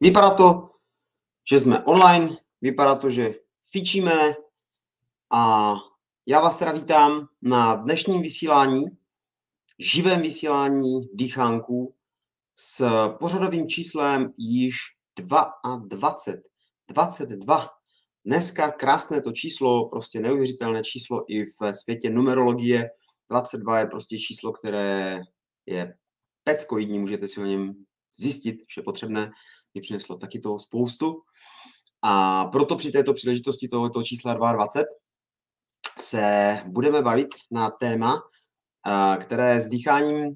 Vypadá to, že jsme online, vypadá to, že fičíme a já vás teda vítám na dnešním vysílání, živém vysílání dýchánku s pořadovým číslem již 22. 22. Dneska krásné to číslo, prostě neuvěřitelné číslo i v světě numerologie. 22 je prostě číslo, které je peckoidní, můžete si o něm zjistit vše potřebné mi přineslo taky toho spoustu. A proto při této příležitosti tohoto čísla 22 se budeme bavit na téma, které s dýcháním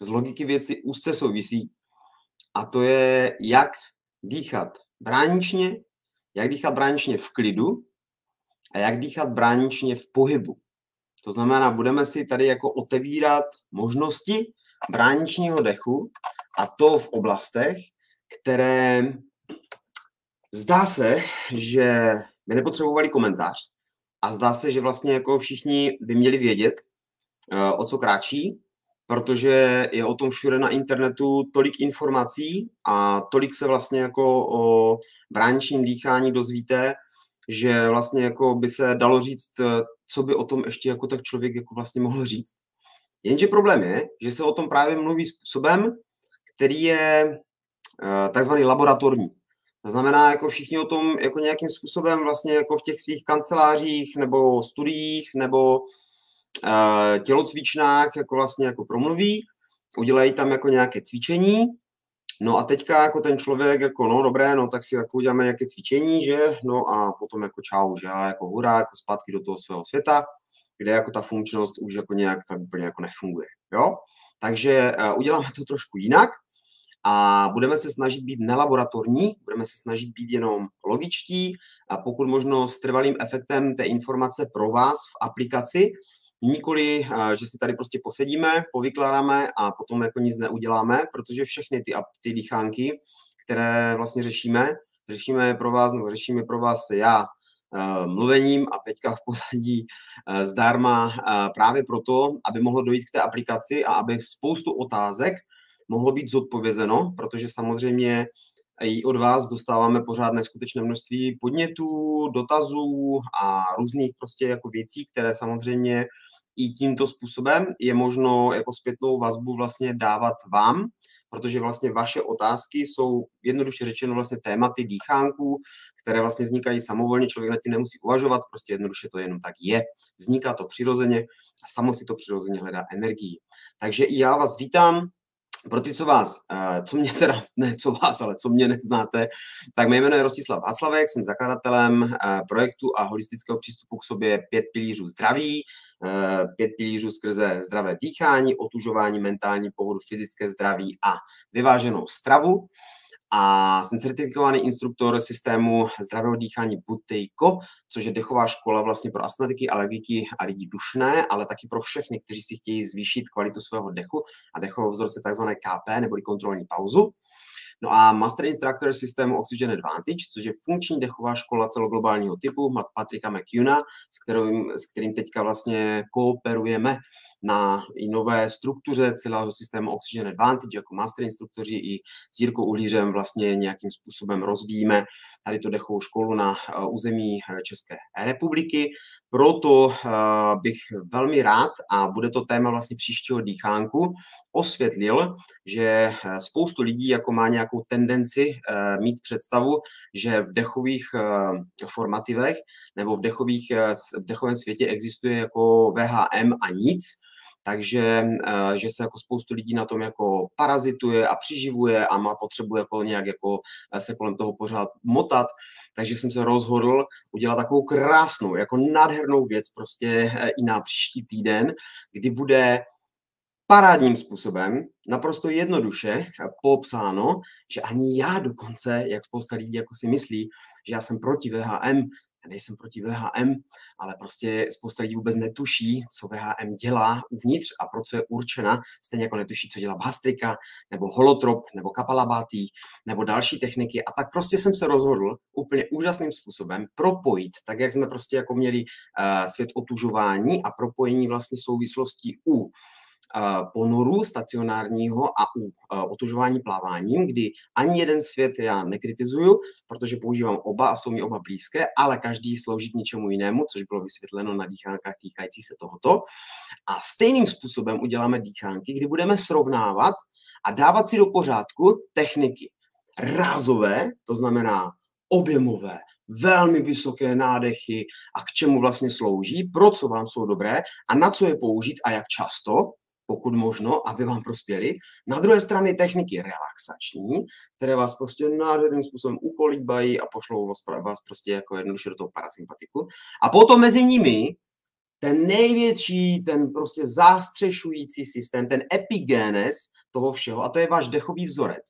z logiky věci úzce souvisí. A to je, jak dýchat bráničně, jak dýchat bráničně v klidu a jak dýchat bráničně v pohybu. To znamená, budeme si tady jako otevírat možnosti bráničního dechu a to v oblastech, které zdá se, že by nepotřebovali komentář a zdá se, že vlastně jako všichni by měli vědět, eh, o co kráčí, protože je o tom všude na internetu tolik informací a tolik se vlastně jako o bráničním dýchání dozvíte, že vlastně jako by se dalo říct, eh, co by o tom ještě jako tak člověk jako vlastně mohl říct. Jenže problém je, že se o tom právě mluví způsobem, který je takzvaný laboratorní. To znamená, jako všichni o tom jako nějakým způsobem vlastně jako v těch svých kancelářích nebo studiích nebo uh, tělocvičnách jako vlastně jako promluví, udělají tam jako nějaké cvičení, no a teďka jako ten člověk jako no dobré, no tak si jako uděláme nějaké cvičení, že, no a potom jako čau, že jako hurá, jako zpátky do toho svého světa, kde jako ta funkčnost už jako nějak tak úplně jako nefunguje, jo. Takže uh, uděláme to trošku jinak, a budeme se snažit být nelaboratorní, budeme se snažit být jenom logičtí a pokud možno s trvalým efektem té informace pro vás v aplikaci, nikoli, že si tady prostě posedíme, povykládáme a potom jako nic neuděláme, protože všechny ty, ty dýchánky, které vlastně řešíme, řešíme pro vás, nebo řešíme pro vás já mluvením a Peťka v pozadí zdarma právě proto, aby mohlo dojít k té aplikaci a aby spoustu otázek mohlo být zodpovězeno, protože samozřejmě i od vás dostáváme pořád neskutečné množství podnětů, dotazů a různých prostě jako věcí, které samozřejmě i tímto způsobem je možno jako zpětnou vazbu vlastně dávat vám, protože vlastně vaše otázky jsou jednoduše řečeno vlastně tématy dýchánků, které vlastně vznikají samovolně, člověk na tím nemusí uvažovat, prostě jednoduše to jenom tak je. Vzniká to přirozeně a samo si to přirozeně hledá energii. Takže i já vás vítám pro ty, co vás, eh, co mě teda, ne co vás, ale co mě neznáte, tak mé jméno je Rostislav Václavek, jsem zakladatelem eh, projektu a holistického přístupu k sobě pět pilířů zdraví, eh, pět pilířů skrze zdravé dýchání, otužování, mentální pohodu, fyzické zdraví a vyváženou stravu a jsem certifikovaný instruktor systému zdravého dýchání Butejko, což je dechová škola vlastně pro astmatiky, alergiky a lidi dušné, ale taky pro všechny, kteří si chtějí zvýšit kvalitu svého dechu a dechového vzorce tzv. KP neboli kontrolní pauzu. No a Master Instructor systému Oxygen Advantage, což je funkční dechová škola celoglobálního typu Patrika McCuna, s kterým, s kterým teďka vlastně kooperujeme na i nové struktuře celého systému Oxygen Advantage jako master instruktoři i s Jirkou Uhlířem vlastně nějakým způsobem rozvíjíme tady to dechovou školu na eh, území České republiky. Proto eh, bych velmi rád, a bude to téma vlastně příštího dýchánku, osvětlil, že spoustu lidí jako má nějakou tendenci mít představu, že v dechových formativech nebo v, dechových, v dechovém světě existuje jako VHM a nic, takže eh, že se jako spoustu lidí na tom jako parazituje a přiživuje a má potřebu jako nějak jako eh, se kolem toho pořád motat, takže jsem se rozhodl udělat takovou krásnou, jako nádhernou věc prostě eh, i na příští týden, kdy bude parádním způsobem, naprosto jednoduše popsáno, že ani já dokonce, jak spousta lidí jako si myslí, že já jsem proti VHM, já nejsem proti VHM, ale prostě spousta lidí vůbec netuší, co VHM dělá uvnitř a pro co je určena, stejně jako netuší, co dělá Bastrika, nebo Holotrop, nebo Kapalabatý, nebo další techniky. A tak prostě jsem se rozhodl úplně úžasným způsobem propojit, tak jak jsme prostě jako měli uh, svět otužování a propojení vlastně souvislostí u ponoru stacionárního a u otužování pláváním, kdy ani jeden svět já nekritizuju, protože používám oba a jsou mi oba blízké, ale každý slouží k něčemu jinému, což bylo vysvětleno na dýchánkách týkající se tohoto. A stejným způsobem uděláme dýchánky, kdy budeme srovnávat a dávat si do pořádku techniky rázové, to znamená objemové, velmi vysoké nádechy a k čemu vlastně slouží, pro co vám jsou dobré a na co je použít a jak často, pokud možno, aby vám prospěli. Na druhé straně techniky relaxační, které vás prostě nádherným způsobem ukolíbají a pošlou vás, vás prostě jako jednoduše do toho parasympatiku. A potom mezi nimi ten největší, ten prostě zástřešující systém, ten epigenes toho všeho, a to je váš dechový vzorec,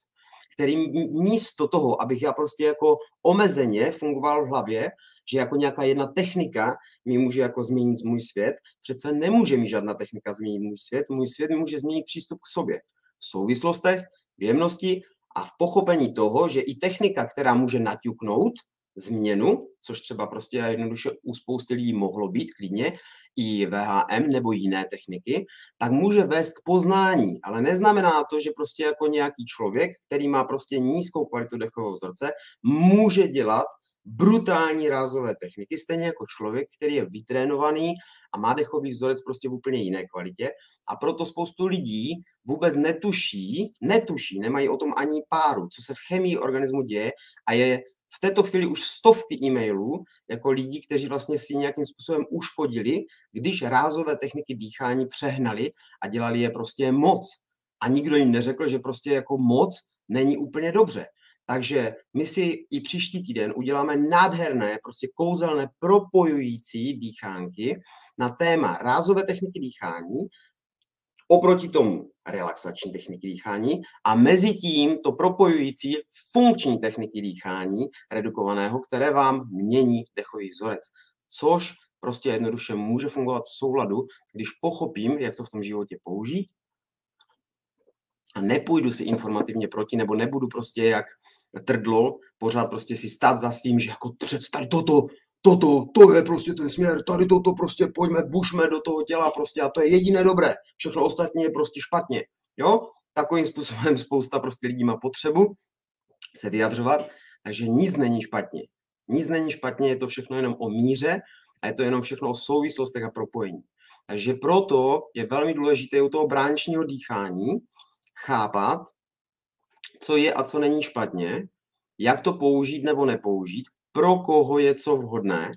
který místo toho, abych já prostě jako omezeně fungoval v hlavě, že jako nějaká jedna technika mi může jako změnit můj svět, přece nemůže mi žádná technika změnit můj svět, můj svět mi může změnit přístup k sobě. V souvislostech, v jemnosti a v pochopení toho, že i technika, která může naťuknout změnu, což třeba prostě jednoduše u spousty lidí mohlo být klidně, i VHM nebo jiné techniky, tak může vést k poznání, ale neznamená to, že prostě jako nějaký člověk, který má prostě nízkou kvalitu dechového vzorce, může dělat brutální rázové techniky, stejně jako člověk, který je vytrénovaný a má dechový vzorec prostě v úplně jiné kvalitě. A proto spoustu lidí vůbec netuší, netuší, nemají o tom ani páru, co se v chemii organismu děje a je v této chvíli už stovky e-mailů jako lidí, kteří vlastně si nějakým způsobem uškodili, když rázové techniky dýchání přehnali a dělali je prostě moc. A nikdo jim neřekl, že prostě jako moc není úplně dobře. Takže my si i příští týden uděláme nádherné, prostě kouzelné, propojující dýchánky na téma rázové techniky dýchání, oproti tomu relaxační techniky dýchání a mezi tím to propojující funkční techniky dýchání redukovaného, které vám mění dechový vzorec, což prostě jednoduše může fungovat v souladu, když pochopím, jak to v tom životě použít a nepůjdu si informativně proti, nebo nebudu prostě jak trdlo, pořád prostě si stát za svým, že jako představ toto, toto, to je prostě ten směr, tady toto prostě pojďme, bušme do toho těla prostě a to je jediné dobré, všechno ostatní je prostě špatně, jo? Takovým způsobem spousta prostě lidí má potřebu se vyjadřovat, takže nic není špatně. Nic není špatně, je to všechno jenom o míře a je to jenom všechno o souvislostech a propojení. Takže proto je velmi důležité u toho bránčního dýchání chápat, co je a co není špatně, jak to použít nebo nepoužít, pro koho je co vhodné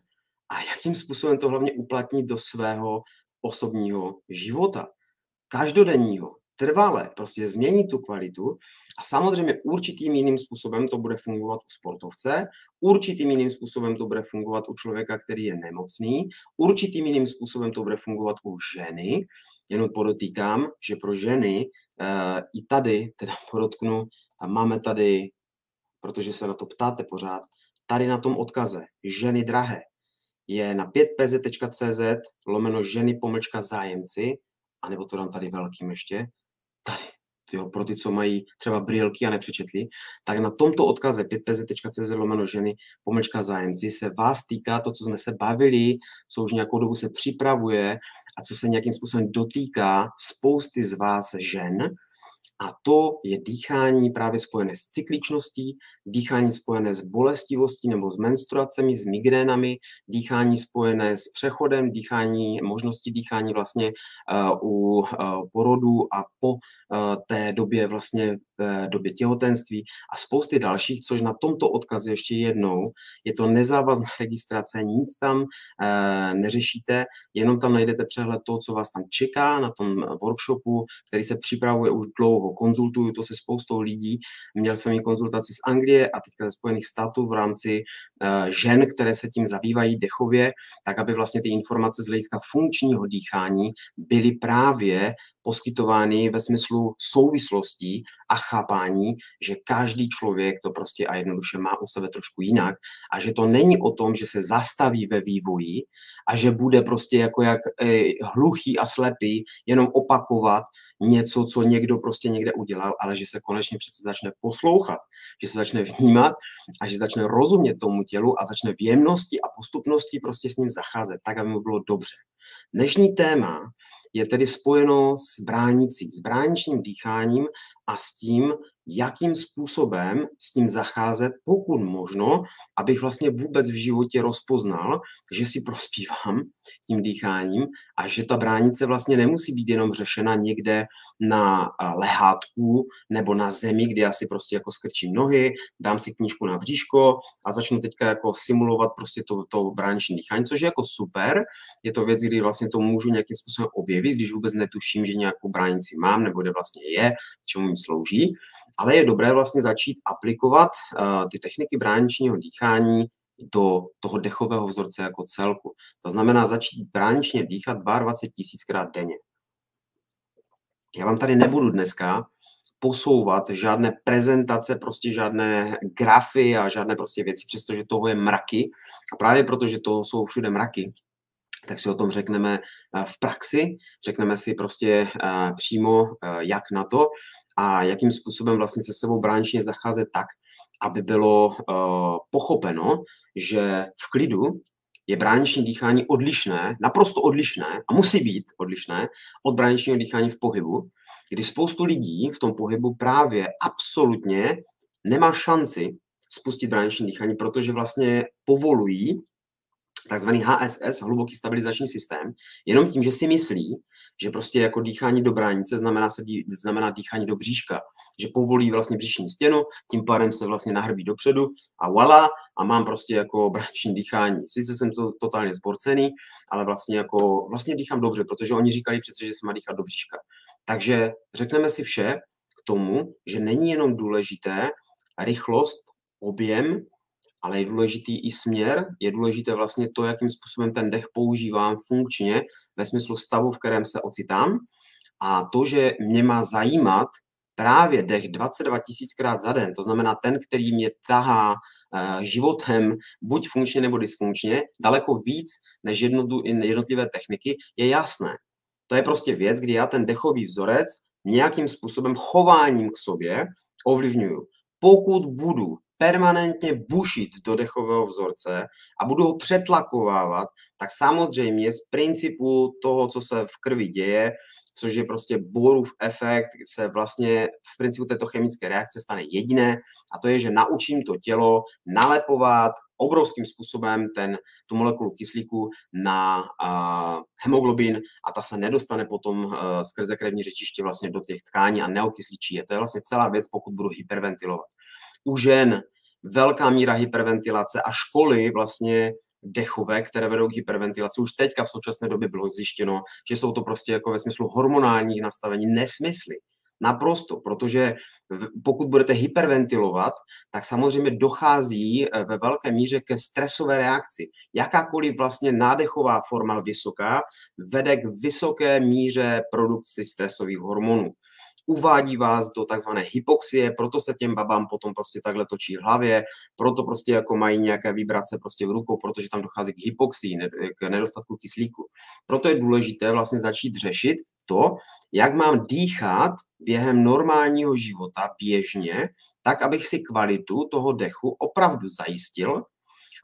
a jakým způsobem to hlavně uplatnit do svého osobního života. Každodenního, trvale, prostě změnit tu kvalitu a samozřejmě určitým jiným způsobem to bude fungovat u sportovce, určitým jiným způsobem to bude fungovat u člověka, který je nemocný, určitým jiným způsobem to bude fungovat u ženy, jenom podotýkám, že pro ženy i tady, teda podotknu, máme tady, protože se na to ptáte pořád, tady na tom odkaze ženy drahé je na 5pz.cz lomeno ženy pomlčka zájemci, anebo to dám tady velkým ještě, tady, jo, pro ty, co mají třeba brilky a nepřečetli, tak na tomto odkaze 5pz.cz lomeno ženy pomlčka zájemci se vás týká to, co jsme se bavili, co už nějakou dobu se připravuje a co se nějakým způsobem dotýká spousty z vás žen, a to je dýchání právě spojené s cykličností, dýchání spojené s bolestivostí nebo s menstruacemi, s migrénami, dýchání spojené s přechodem, dýchání, možnosti dýchání vlastně uh, u uh, porodu a po uh, té době vlastně době těhotenství a spousty dalších, což na tomto odkaze ještě jednou je to nezávazná registrace, nic tam e, neřešíte, jenom tam najdete přehled toho, co vás tam čeká na tom workshopu, který se připravuje už dlouho. Konzultuju to se spoustou lidí. Měl jsem i konzultaci z Anglie a teďka ze Spojených států v rámci e, žen, které se tím zabývají dechově, tak aby vlastně ty informace z hlediska funkčního dýchání byly právě poskytovány ve smyslu souvislostí a chápání, že každý člověk to prostě a jednoduše má u sebe trošku jinak a že to není o tom, že se zastaví ve vývoji a že bude prostě jako jak hluchý a slepý jenom opakovat něco, co někdo prostě někde udělal, ale že se konečně přece začne poslouchat, že se začne vnímat a že začne rozumět tomu tělu a začne v jemnosti a postupnosti prostě s ním zacházet, tak, aby mu bylo dobře. Dnešní téma je tedy spojeno s bránicí, s bráničním dýcháním a s tím, jakým způsobem s tím zacházet, pokud možno, abych vlastně vůbec v životě rozpoznal, že si prospívám tím dýcháním a že ta bránice vlastně nemusí být jenom řešena někde na lehátku nebo na zemi, kde já si prostě jako skrčím nohy, dám si knížku na bříško a začnu teďka jako simulovat prostě to, to brániční dýchání, což je jako super. Je to věc, kdy vlastně to můžu nějakým způsobem objevit, když vůbec netuším, že nějakou bránici mám nebo kde vlastně je, čemu mi slouží ale je dobré vlastně začít aplikovat uh, ty techniky bráničního dýchání do toho dechového vzorce jako celku. To znamená začít bráničně dýchat 22 tisíckrát denně. Já vám tady nebudu dneska posouvat žádné prezentace, prostě žádné grafy a žádné prostě věci, přestože toho je mraky. A právě protože toho jsou všude mraky, tak si o tom řekneme eh, v praxi, řekneme si prostě eh, přímo, jak na to a jakým způsobem vlastně se sebou bránčně zacházet tak, aby bylo pochopeno, že v klidu je brániční dýchání odlišné, naprosto odlišné a musí být odlišné od bráničního dýchání v pohybu, kdy spoustu lidí v tom pohybu právě absolutně nemá šanci spustit brániční dýchání, protože vlastně povolují takzvaný HSS, hluboký stabilizační systém, jenom tím, že si myslí, že prostě jako dýchání do bránice znamená, se dí, znamená dýchání do bříška, že povolí vlastně břišní stěnu, tím pádem se vlastně nahrbí dopředu a voila, a mám prostě jako brániční dýchání. Sice jsem to totálně zborcený, ale vlastně jako, vlastně dýchám dobře, protože oni říkali přece, že se má dýchat do bříška. Takže řekneme si vše k tomu, že není jenom důležité rychlost, objem, ale je důležitý i směr, je důležité vlastně to, jakým způsobem ten dech používám funkčně ve smyslu stavu, v kterém se ocitám. A to, že mě má zajímat právě dech 22 tisíckrát za den, to znamená ten, který mě tahá uh, životem, buď funkčně nebo dysfunkčně, daleko víc než jednotlivé techniky, je jasné. To je prostě věc, kdy já ten dechový vzorec nějakým způsobem chováním k sobě ovlivňuju. Pokud budu permanentně bušit do dechového vzorce a budu ho přetlakovávat, tak samozřejmě z principu toho, co se v krvi děje, což je prostě Bohrův efekt, se vlastně v principu této chemické reakce stane jediné a to je, že naučím to tělo nalepovat obrovským způsobem ten, tu molekulu kyslíku na uh, hemoglobin a ta se nedostane potom uh, skrze krevní řečiště vlastně do těch tkání a neokysličí je. To je vlastně celá věc, pokud budu hyperventilovat. U žen velká míra hyperventilace a školy vlastně dechové, které vedou k hyperventilaci. Už teďka v současné době bylo zjištěno, že jsou to prostě jako ve smyslu hormonálních nastavení nesmysly. Naprosto, protože pokud budete hyperventilovat, tak samozřejmě dochází eh, ve velké míře ke stresové reakci. Jakákoliv vlastně nádechová forma vysoká vede k vysoké míře produkci stresových hormonů uvádí vás do takzvané hypoxie, proto se těm babám potom prostě takhle točí v hlavě, proto prostě jako mají nějaké vibrace prostě v rukou, protože tam dochází k hypoxii, k nedostatku kyslíku. Proto je důležité vlastně začít řešit to, jak mám dýchat během normálního života běžně, tak, abych si kvalitu toho dechu opravdu zajistil,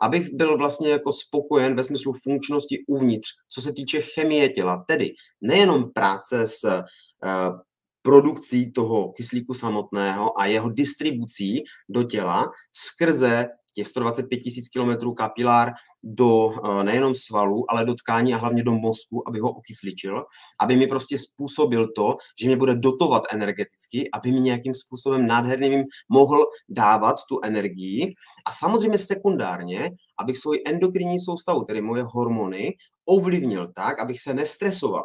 abych byl vlastně jako spokojen ve smyslu funkčnosti uvnitř, co se týče chemie těla, tedy nejenom práce s uh, produkcí toho kyslíku samotného a jeho distribucí do těla skrze těch 125 tisíc kilometrů kapilár do eh, nejenom svalů, ale do tkání a hlavně do mozku, aby ho okysličil, aby mi prostě způsobil to, že mě bude dotovat energeticky, aby mi nějakým způsobem nádherným mohl dávat tu energii a samozřejmě sekundárně, abych svoji endokrinní soustavu, tedy moje hormony, ovlivnil tak, abych se nestresoval.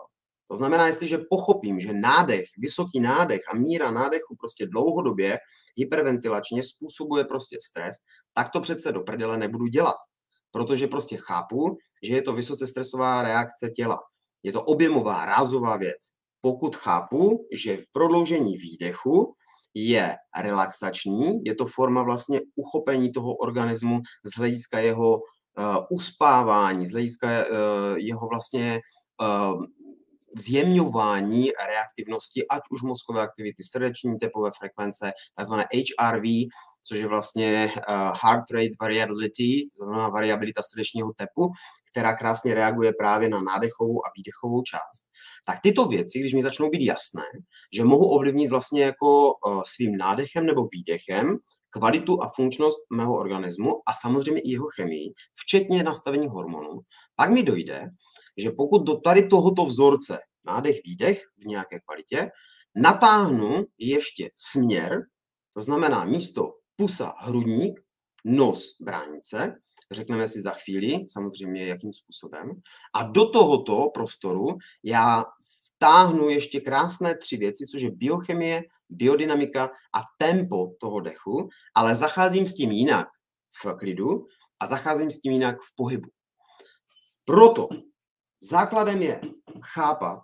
To znamená, jestliže pochopím, že nádech, vysoký nádech a míra nádechu prostě dlouhodobě hyperventilačně způsobuje prostě stres, tak to přece do prdele nebudu dělat. Protože prostě chápu, že je to vysoce stresová reakce těla. Je to objemová, rázová věc. Pokud chápu, že v prodloužení výdechu je relaxační, je to forma vlastně uchopení toho organismu z hlediska jeho uh, uspávání, z hlediska uh, jeho vlastně uh, zjemňování reaktivnosti, ať už mozkové aktivity, srdeční tepové frekvence, takzvané HRV, což je vlastně uh, heart rate variability, to znamená variabilita srdečního tepu, která krásně reaguje právě na nádechovou a výdechovou část. Tak tyto věci, když mi začnou být jasné, že mohu ovlivnit vlastně jako uh, svým nádechem nebo výdechem kvalitu a funkčnost mého organismu a samozřejmě i jeho chemii, včetně nastavení hormonů, pak mi dojde, že pokud do tady tohoto vzorce nádech, výdech v nějaké kvalitě, natáhnu ještě směr, to znamená místo pusa, hrudník, nos, bránice, řekneme si za chvíli, samozřejmě jakým způsobem. A do tohoto prostoru já vtáhnu ještě krásné tři věci, což je biochemie, biodynamika a tempo toho dechu, ale zacházím s tím jinak v klidu a zacházím s tím jinak v pohybu. Proto základem je chápat,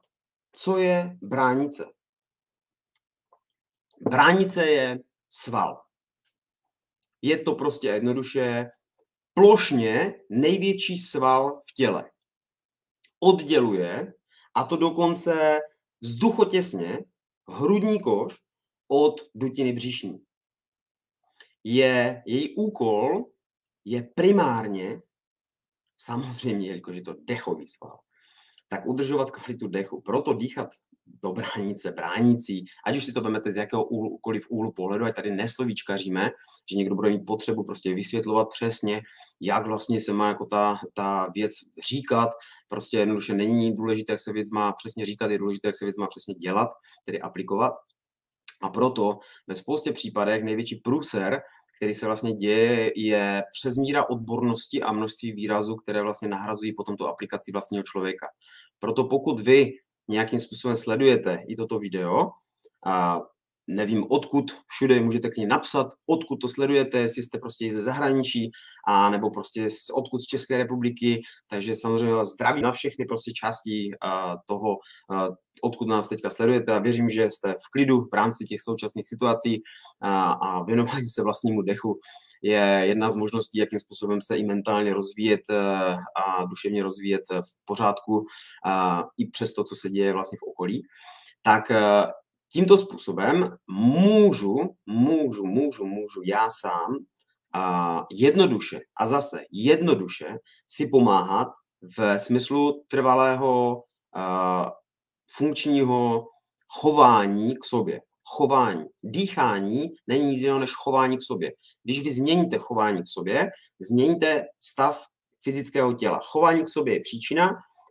co je bránice. Bránice je sval. Je to prostě jednoduše plošně největší sval v těle. Odděluje, a to dokonce vzduchotěsně, hrudní koš od dutiny břišní. Je, její úkol je primárně, samozřejmě, jelikož je to dechový sval, tak udržovat kvalitu dechu. Proto dýchat do bránice, bránící, ať už si to vezmete z jakéhokoliv úhlu pohledu, ať tady neslovíčkaříme, že někdo bude mít potřebu prostě vysvětlovat přesně, jak vlastně se má jako ta, ta věc říkat, prostě jednoduše není důležité, jak se věc má přesně říkat, je důležité, jak se věc má přesně dělat, tedy aplikovat. A proto ve spoustě případech největší průser, který se vlastně děje, je přezmíra odbornosti a množství výrazů, které vlastně nahrazují potom tu aplikaci vlastního člověka. Proto pokud vy nějakým způsobem sledujete i toto video, a nevím odkud, všude můžete k ní napsat, odkud to sledujete, jestli jste prostě ze zahraničí, a nebo prostě z, odkud z České republiky, takže samozřejmě vás zdravím na všechny prostě části a, toho, a, odkud nás teďka sledujete a věřím, že jste v klidu v rámci těch současných situací a, a věnování se vlastnímu dechu je jedna z možností, jakým způsobem se i mentálně rozvíjet e, a duševně rozvíjet v pořádku a, i přes to, co se děje vlastně v okolí. Tak e, tímto způsobem můžu, můžu, můžu, můžu já sám a jednoduše a zase jednoduše si pomáhat v smyslu trvalého a, funkčního chování k sobě. Chování. Dýchání není nic jiného než chování k sobě. Když vy změníte chování k sobě, změníte stav fyzického těla. Chování k sobě je příčina,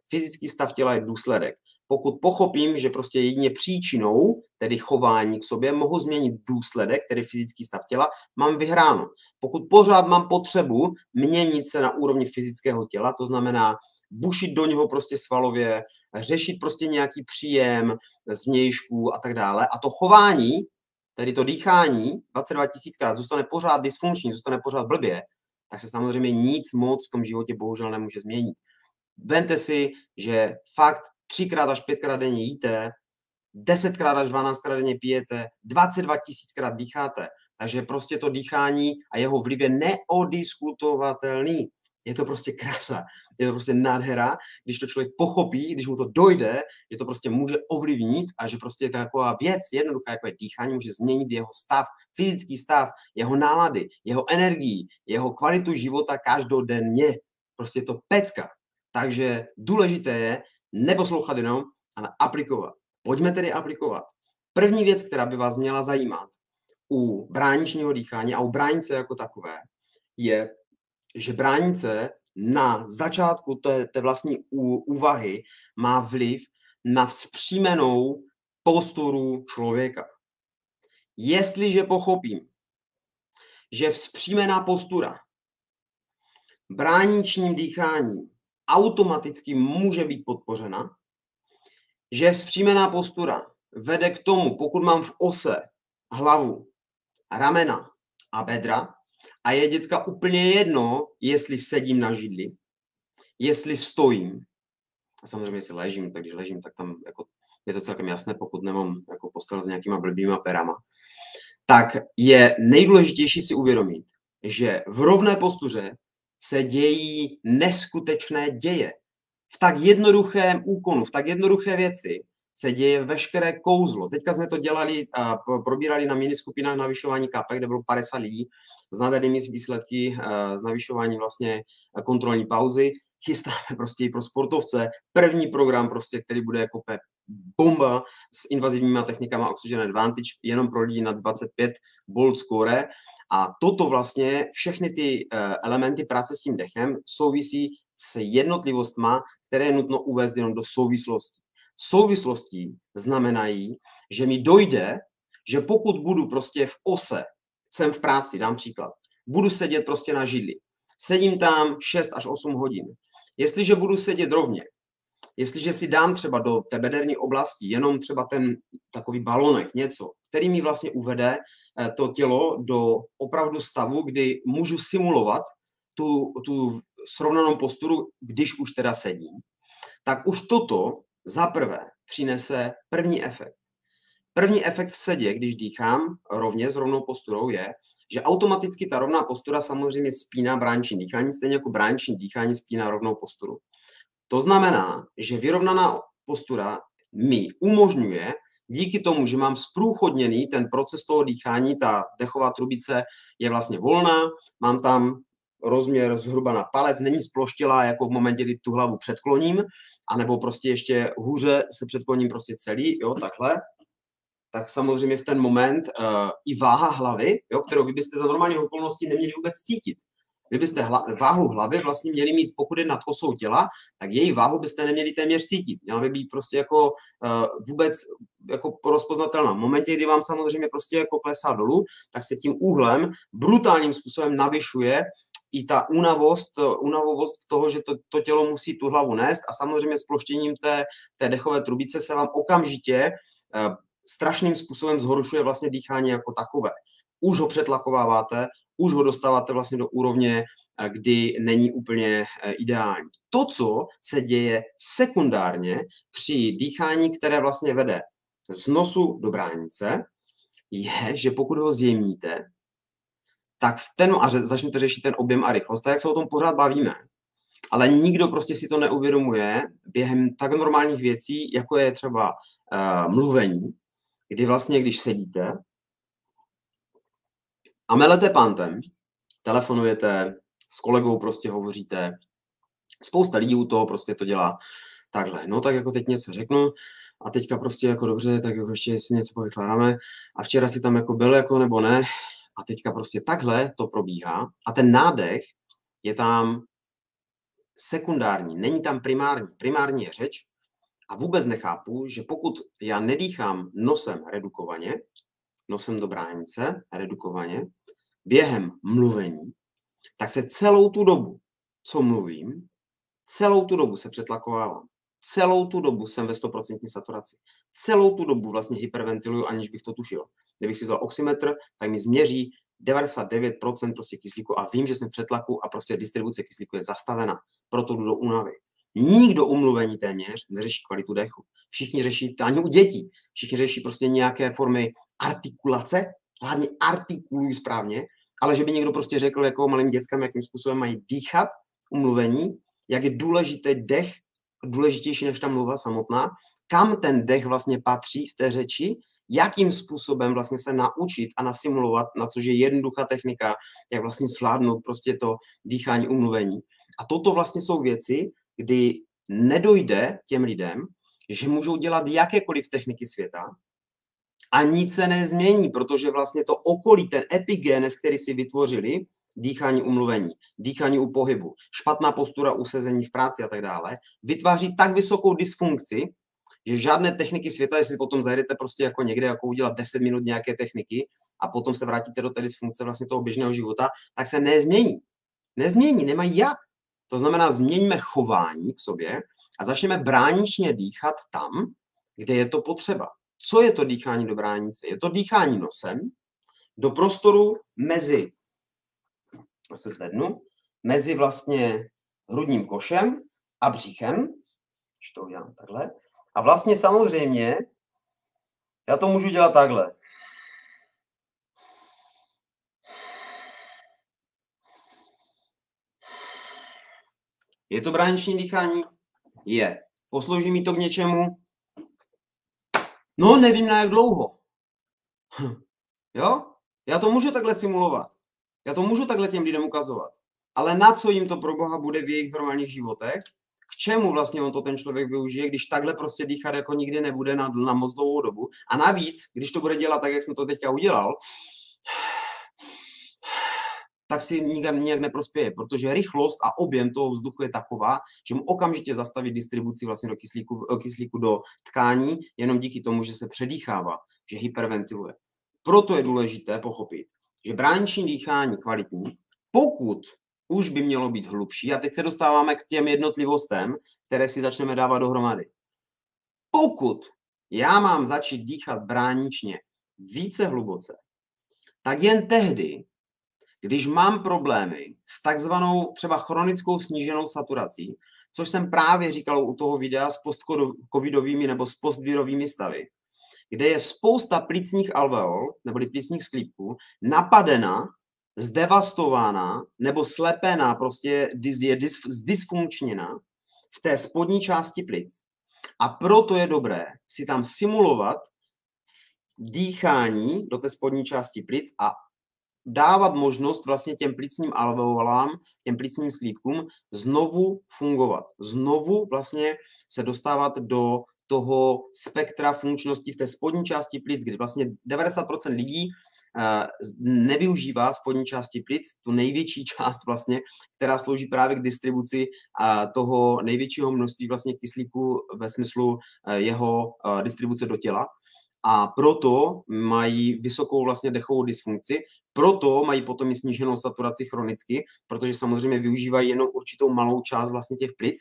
fyzický stav těla je důsledek pokud pochopím, že prostě jedině příčinou, tedy chování k sobě, mohu změnit důsledek, tedy fyzický stav těla, mám vyhráno. Pokud pořád mám potřebu měnit se na úrovni fyzického těla, to znamená bušit do něho prostě svalově, řešit prostě nějaký příjem z a tak dále, a to chování, tedy to dýchání 22 tisíckrát zůstane pořád dysfunkční, zůstane pořád blbě, tak se samozřejmě nic moc v tom životě bohužel nemůže změnit. Vente si, že fakt třikrát až pětkrát denně jíte, desetkrát až dvanáctkrát denně pijete, 22 tisíckrát dýcháte. Takže prostě to dýchání a jeho vliv je neodiskutovatelný. Je to prostě krása, je to prostě nádhera, když to člověk pochopí, když mu to dojde, že to prostě může ovlivnit a že prostě je taková věc jednoduchá, jako je dýchání, může změnit jeho stav, fyzický stav, jeho nálady, jeho energii, jeho kvalitu života každodenně. Prostě je to pecka. Takže důležité je, neposlouchat jenom, ale aplikovat. Pojďme tedy aplikovat. První věc, která by vás měla zajímat u bráničního dýchání a u bránice jako takové, je, že bránice na začátku té, té vlastní úvahy má vliv na vzpřímenou posturu člověka. Jestliže pochopím, že vzpřímená postura bráničním dýcháním automaticky může být podpořena, že vzpřímená postura vede k tomu, pokud mám v ose hlavu, ramena a bedra, a je děcka úplně jedno, jestli sedím na židli, jestli stojím, a samozřejmě jestli ležím, tak když ležím, tak tam jako je to celkem jasné, pokud nemám jako postel s nějakýma blbýma perama, tak je nejdůležitější si uvědomit, že v rovné postuře se dějí neskutečné děje. v tak jednoduchém úkonu, v tak jednoduché věci se děje veškeré kouzlo. Teďka jsme to dělali a probírali na miniskupinách navyšování KP, kde bylo 50 lidí s nádhernými výsledky z navyšování vlastně kontrolní pauzy. Chystáme prostě i pro sportovce první program, prostě, který bude jako bomba s invazivníma technikama Oxygen Advantage jenom pro lidi na 25 volt score. A toto vlastně, všechny ty eh, elementy práce s tím dechem souvisí s jednotlivostma, které je nutno uvést jenom do souvislosti. Souvislostí znamenají, že mi dojde, že pokud budu prostě v ose, jsem v práci, dám příklad, budu sedět prostě na židli, sedím tam 6 až 8 hodin. Jestliže budu sedět rovně, jestliže si dám třeba do té bederní oblasti jenom třeba ten takový balonek, něco, který mi vlastně uvede eh, to tělo do opravdu stavu, kdy můžu simulovat tu, tu srovnanou posturu, když už teda sedím, tak už toto za prvé přinese první efekt. První efekt v sedě, když dýchám rovně s rovnou posturou, je, že automaticky ta rovná postura samozřejmě spíná bránční dýchání, stejně jako bránční dýchání spíná rovnou posturu. To znamená, že vyrovnaná postura mi umožňuje díky tomu, že mám zprůchodněný ten proces toho dýchání, ta dechová trubice je vlastně volná, mám tam rozměr zhruba na palec, není sploštělá jako v momentě, kdy tu hlavu předkloním, anebo prostě ještě hůře se předkloním prostě celý, jo, takhle, tak samozřejmě v ten moment uh, i váha hlavy, jo, kterou vy byste za normálních okolností neměli vůbec cítit. Vy byste hla, váhu hlavy vlastně měli mít, pokud je nad osou těla, tak její váhu byste neměli téměř cítit. Měla by být prostě jako uh, vůbec jako rozpoznatelná. V momentě, kdy vám samozřejmě prostě jako klesá dolů, tak se tím úhlem brutálním způsobem navyšuje i ta únavost, únavovost toho, že to, to tělo musí tu hlavu nést a samozřejmě s ploštěním té, té dechové trubice se vám okamžitě strašným způsobem zhoršuje vlastně dýchání jako takové. Už ho přetlakováváte, už ho dostáváte vlastně do úrovně, eh, kdy není úplně eh, ideální. To, co se děje sekundárně při dýchání, které vlastně vede z nosu do bránice, je, že pokud ho zjemníte, tak v ten, a začnete řešit ten objem a rychlost, tak jak se o tom pořád bavíme, ale nikdo prostě si to neuvědomuje během tak normálních věcí, jako je třeba uh, mluvení, kdy vlastně, když sedíte a melete pantem, telefonujete, s kolegou prostě hovoříte, spousta lidí u toho prostě to dělá takhle. No tak jako teď něco řeknu a teďka prostě jako dobře, tak jako ještě si něco povykládáme a včera si tam jako byl jako nebo ne a teďka prostě takhle to probíhá a ten nádech je tam sekundární, není tam primární. Primární je řeč a vůbec nechápu, že pokud já nedýchám nosem redukovaně, nosem do bránice redukovaně, během mluvení, tak se celou tu dobu, co mluvím, celou tu dobu se přetlakovávám. Celou tu dobu jsem ve 100% saturaci. Celou tu dobu vlastně hyperventiluju, aniž bych to tušil. Kdybych si vzal oximetr, tak mi změří 99% prostě kyslíku a vím, že jsem v přetlaku a prostě distribuce kyslíku je zastavena. Proto jdu do únavy. Nikdo umluvení téměř neřeší kvalitu dechu. Všichni řeší, ani u dětí, všichni řeší prostě nějaké formy artikulace, hlavně artikulují správně, ale že by někdo prostě řekl jako malým dětskám, jakým způsobem mají dýchat umluvení, jak je důležitý dech, důležitější než ta mluva samotná, kam ten dech vlastně patří v té řeči, jakým způsobem vlastně se naučit a nasimulovat, na což je jednoduchá technika, jak vlastně zvládnout prostě to dýchání umluvení. A toto vlastně jsou věci, kdy nedojde těm lidem, že můžou dělat jakékoliv techniky světa a nic se nezmění, protože vlastně to okolí, ten epigenes, který si vytvořili, dýchání umluvení, dýchání u pohybu, špatná postura usezení v práci a tak dále, vytváří tak vysokou dysfunkci, že žádné techniky světa, jestli potom zajedete prostě jako někde, jako udělat 10 minut nějaké techniky a potom se vrátíte do té dysfunkce vlastně toho běžného života, tak se nezmění. Nezmění, nemají jak. To znamená, změňme chování k sobě a začneme bráničně dýchat tam, kde je to potřeba. Co je to dýchání do bránice? Je to dýchání nosem do prostoru mezi, se zvednu, mezi vlastně hrudním košem a břichem, když to udělám takhle. A vlastně samozřejmě, já to můžu dělat takhle. Je to brániční dýchání? je, poslouží mi to k něčemu? No, nevím na jak dlouho. jo? Já to můžu takhle simulovat. Já to můžu takhle těm lidem ukazovat. Ale na co jim to pro boha bude v jejich normálních životech? K čemu vlastně on to ten člověk využije, když takhle prostě dýchat jako nikdy nebude na, na moc dlouhou dobu? A navíc, když to bude dělat tak, jak jsem to teďka udělal, tak si nikam nijak neprospěje, protože rychlost a objem toho vzduchu je taková, že mu okamžitě zastaví distribuci vlastně do kyslíku, kyslíku do tkání, jenom díky tomu, že se předýchává, že hyperventiluje. Proto je důležité pochopit, že brániční dýchání kvalitní, pokud už by mělo být hlubší, a teď se dostáváme k těm jednotlivostem, které si začneme dávat dohromady. Pokud já mám začít dýchat bráničně více hluboce, tak jen tehdy, když mám problémy s takzvanou třeba chronickou sníženou saturací, což jsem právě říkal u toho videa s postcovidovými nebo s postvirovými stavy, kde je spousta plicních alveol, nebo plicních sklípků, napadena, zdevastována nebo slepená, prostě je zdysfunkčněna v té spodní části plic. A proto je dobré si tam simulovat dýchání do té spodní části plic a dávat možnost vlastně těm plicním alveolám, těm plicním sklípkům znovu fungovat. Znovu vlastně se dostávat do toho spektra funkčnosti v té spodní části plic, kdy vlastně 90% lidí eh, nevyužívá spodní části plic, tu největší část vlastně, která slouží právě k distribuci eh, toho největšího množství vlastně kyslíku ve smyslu eh, jeho distribuce do těla a proto mají vysokou vlastně dechovou dysfunkci, proto mají potom i sníženou saturaci chronicky, protože samozřejmě využívají jenom určitou malou část vlastně těch plic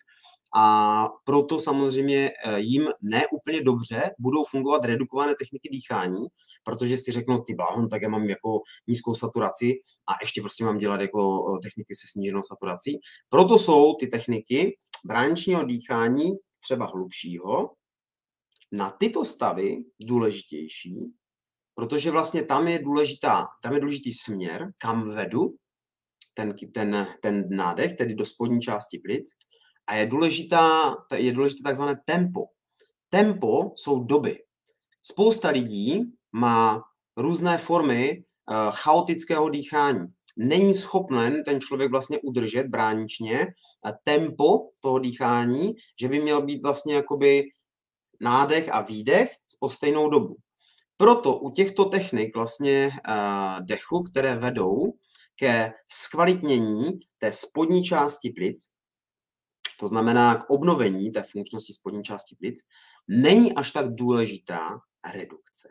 a proto samozřejmě eh, jim ne úplně dobře budou fungovat redukované techniky dýchání, protože si řeknou, ty bláhon, tak já mám jako nízkou saturaci a ještě prostě mám dělat jako eh, techniky se sníženou saturací. Proto jsou ty techniky bráničního dýchání třeba hlubšího, na tyto stavy důležitější, protože vlastně tam je, důležitá, tam je důležitý směr, kam vedu ten, ten, ten nádech, tedy do spodní části plic, a je, důležitá, je důležité takzvané tempo. Tempo jsou doby. Spousta lidí má různé formy uh, chaotického dýchání. Není schopen ten člověk vlastně udržet bráničně tempo toho dýchání, že by měl být vlastně jakoby nádech a výdech po stejnou dobu. Proto u těchto technik vlastně uh, dechu, které vedou ke zkvalitnění té spodní části plic, to znamená k obnovení té funkčnosti spodní části plic, není až tak důležitá redukce,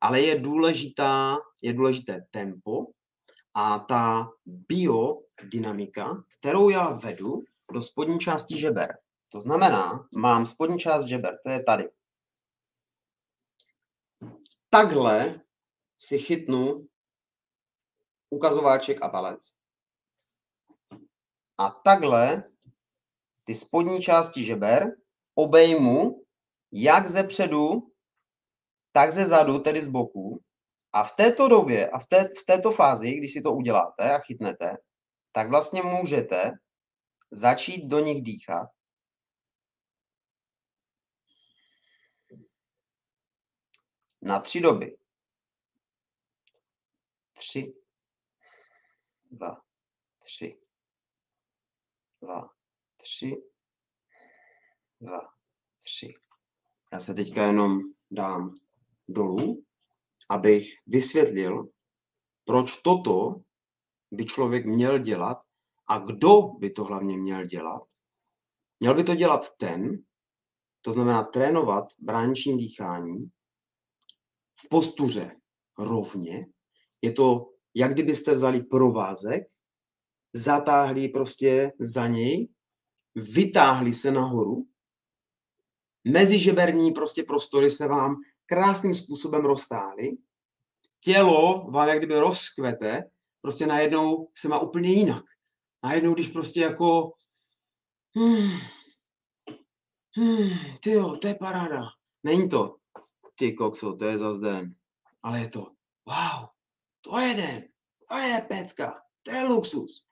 ale je, důležitá, je důležité tempo a ta biodynamika, kterou já vedu do spodní části žeber. To znamená, mám spodní část žeber, to je tady. Takhle si chytnu ukazováček a palec. A takhle ty spodní části žeber obejmu jak ze předu, tak ze zadu, tedy z boku. A v této době a v, té, v této fázi, když si to uděláte a chytnete, tak vlastně můžete začít do nich dýchat na tři doby. Tři, dva, tři, dva, tři, dva, tři. Já se teďka jenom dám dolů, abych vysvětlil, proč toto by člověk měl dělat a kdo by to hlavně měl dělat. Měl by to dělat ten, to znamená trénovat brániční dýchání, v postuře rovně. Je to, jak kdybyste vzali provázek, zatáhli prostě za něj, vytáhli se nahoru, mezižeberní prostě prostory se vám krásným způsobem roztáhly, tělo vám jak kdyby rozkvete, prostě najednou se má úplně jinak. Najednou, když prostě jako hmm, hmm, tyjo, to je paráda. Není to ty kokso, to je zas den. Ale je to, wow, to je den, to je pecka, to je luxus.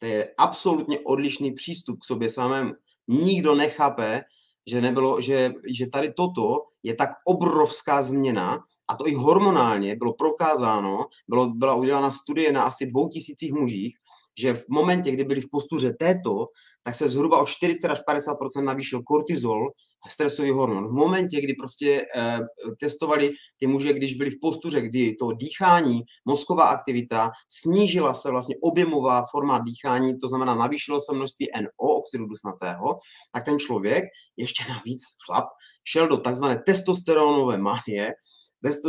To je absolutně odlišný přístup k sobě samému. nikdo nechápe, že, nebylo, že, že tady toto je tak obrovská změna, a to i hormonálně bylo prokázáno, bylo, byla udělána studie na asi dvou tisících mužích, že v momentě, kdy byli v postuře této, tak se zhruba o 40 až 50 navýšil kortizol, stresový hormon. V momentě, kdy prostě eh, testovali ty muže, když byli v postuře, kdy to dýchání, mozková aktivita, snížila se vlastně objemová forma dýchání, to znamená navýšilo se množství NO, oxidu dusnatého, tak ten člověk, ještě navíc chlap, šel do takzvané testosteronové manie,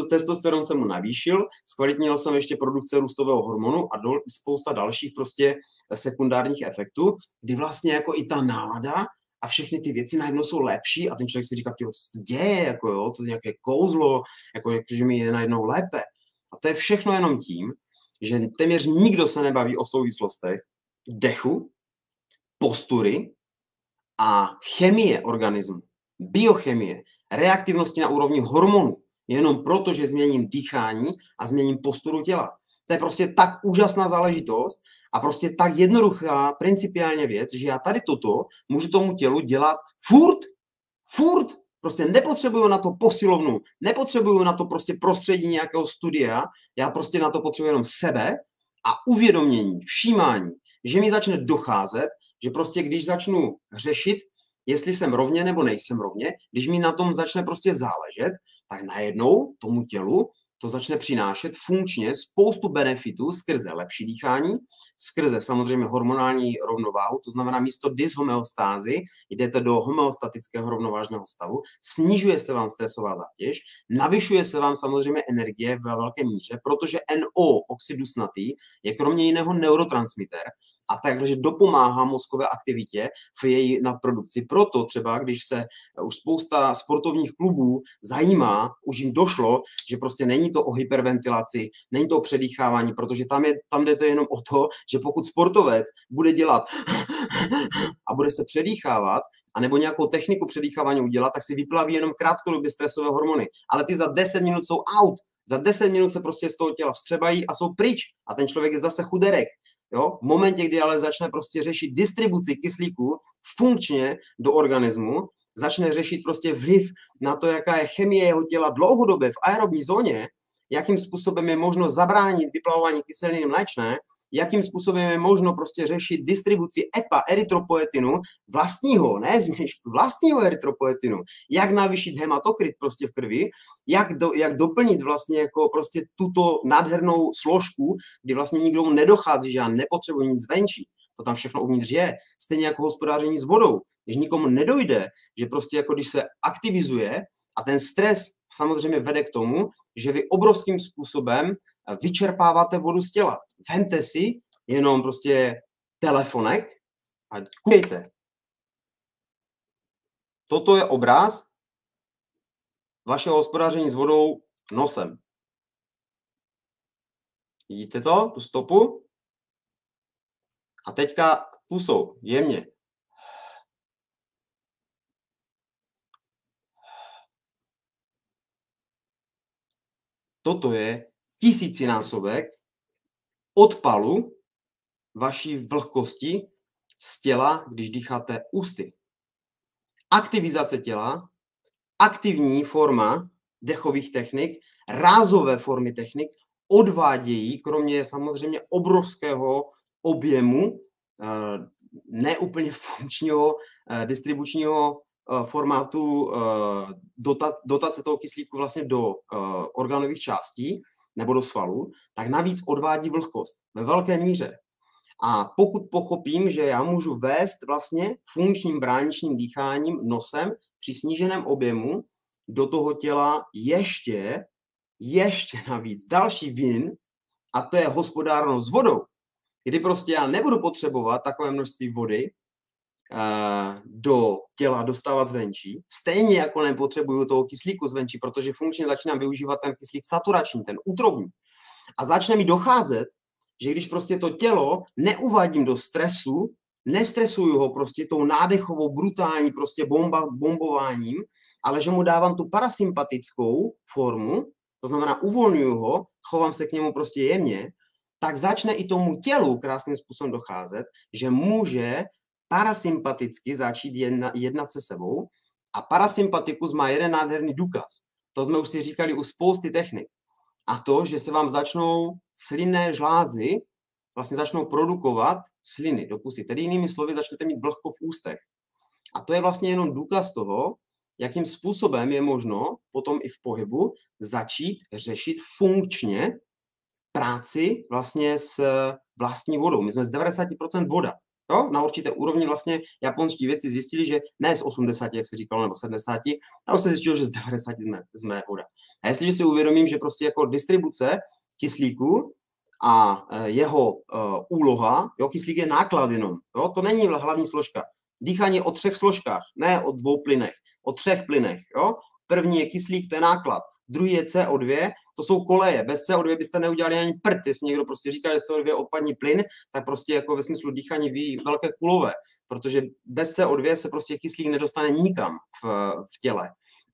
testosteron jsem mu navýšil, zkvalitnil jsem ještě produkce růstového hormonu a do, spousta dalších prostě sekundárních efektů, kdy vlastně jako i ta nálada a všechny ty věci najednou jsou lepší a ten člověk si říká, ty co se děje, jako jo, to je nějaké kouzlo, jako, že mi je najednou lépe. A to je všechno jenom tím, že téměř nikdo se nebaví o souvislostech dechu, postury a chemie organismu, biochemie, reaktivnosti na úrovni hormonů jenom proto, že změním dýchání a změním posturu těla. To je prostě tak úžasná záležitost a prostě tak jednoduchá principiálně věc, že já tady toto můžu tomu tělu dělat furt, furt, prostě nepotřebuju na to posilovnu, nepotřebuju na to prostě prostředí nějakého studia, já prostě na to potřebuji jenom sebe a uvědomění, všímání, že mi začne docházet, že prostě když začnu řešit, jestli jsem rovně nebo nejsem rovně, když mi na tom začne prostě záležet, tak najednou tomu tělu to začne přinášet funkčně spoustu benefitů skrze lepší dýchání, skrze samozřejmě hormonální rovnováhu, to znamená místo dyshomeostázy jdete do homeostatického rovnovážného stavu, snižuje se vám stresová zátěž, navyšuje se vám samozřejmě energie ve velké míře, protože NO, oxid dusnatý, je kromě jiného neurotransmiter a takže dopomáhá mozkové aktivitě v její nadprodukci. Proto třeba, když se už spousta sportovních klubů zajímá, už jim došlo, že prostě není to o hyperventilaci, není to o předýchávání, protože tam, je, tam jde to jenom o to, že pokud sportovec bude dělat a bude se předýchávat, a nebo nějakou techniku předýchávání udělat, tak si vyplaví jenom krátkodobě stresové hormony. Ale ty za 10 minut jsou out. Za 10 minut se prostě z toho těla vstřebají a jsou pryč. A ten člověk je zase chuderek. Jo? V momentě, kdy ale začne prostě řešit distribuci kyslíku funkčně do organismu, začne řešit prostě vliv na to, jaká je chemie jeho těla dlouhodobě v aerobní zóně, jakým způsobem je možno zabránit vyplavování kyseliny mléčné, jakým způsobem je možno prostě řešit distribuci EPA, erytropoetinu, vlastního, ne změšku, vlastního erytropoetinu, jak navýšit hematokrit prostě v krvi, jak, do, jak doplnit vlastně jako prostě tuto nádhernou složku, kdy vlastně nikdo nedochází, že já nepotřebuji nic zvenčí. To tam všechno uvnitř je. Stejně jako hospodáření s vodou. Když nikomu nedojde, že prostě jako když se aktivizuje, a ten stres samozřejmě vede k tomu, že vy obrovským způsobem vyčerpáváte vodu z těla. Vemte si jenom prostě telefonek a kujejte. Toto je obraz vašeho hospodaření s vodou nosem. Vidíte to, tu stopu? A teďka pusou, jemně. Toto je tisícinásobek odpalu vaší vlhkosti z těla, když dýcháte ústy. Aktivizace těla, aktivní forma dechových technik, rázové formy technik odvádějí, kromě samozřejmě obrovského objemu eh, neúplně funkčního eh, distribučního Eh, formátu dotace toho kyslíku vlastně do orgánových částí nebo do svalů, tak navíc odvádí vlhkost ve velké míře. A pokud pochopím, že já můžu vést vlastně funkčním bráničním dýcháním nosem při sníženém objemu do toho těla ještě, ještě navíc další vin, a to je hospodárnost s vodou, kdy prostě já nebudu potřebovat takové množství vody, do těla dostávat zvenčí, stejně jako nepotřebuju toho kyslíku zvenčí, protože funkčně začínám využívat ten kyslík saturační, ten útrobní. A začne mi docházet, že když prostě to tělo neuvadím do stresu, nestresuju ho prostě tou nádechovou, brutální prostě bomba, bombováním, ale že mu dávám tu parasympatickou formu, to znamená uvolňuju ho, chovám se k němu prostě jemně, tak začne i tomu tělu krásným způsobem docházet, že může parasympaticky začít jedna, jednat se sebou a parasympatikus má jeden nádherný důkaz. To jsme už si říkali u spousty technik. A to, že se vám začnou slinné žlázy, vlastně začnou produkovat sliny do pusy. Tedy jinými slovy, začnete mít vlhko v ústech. A to je vlastně jenom důkaz toho, jakým způsobem je možno potom i v pohybu začít řešit funkčně práci vlastně s vlastní vodou. My jsme z 90% voda. Jo? Na určité úrovni vlastně japonští věci zjistili, že ne z 80, jak se říkalo, nebo 70, ale se zjistilo, že z 90 jsme, jsme voda. A jestliže si uvědomím, že prostě jako distribuce kyslíku a e, jeho uh, úloha, jo, kyslík je náklad jenom, jo, to není hlavní složka. Dýchání o třech složkách, ne o dvou plynech, o třech plynech. Jo. První je kyslík, to je náklad. Druhý je CO2, to jsou koleje. Bez CO2 byste neudělali ani prd. Jestli někdo prostě říká, že CO2 je odpadní plyn, tak prostě jako ve smyslu dýchání ví velké kulové, protože bez CO2 se prostě kyslík nedostane nikam v, v těle.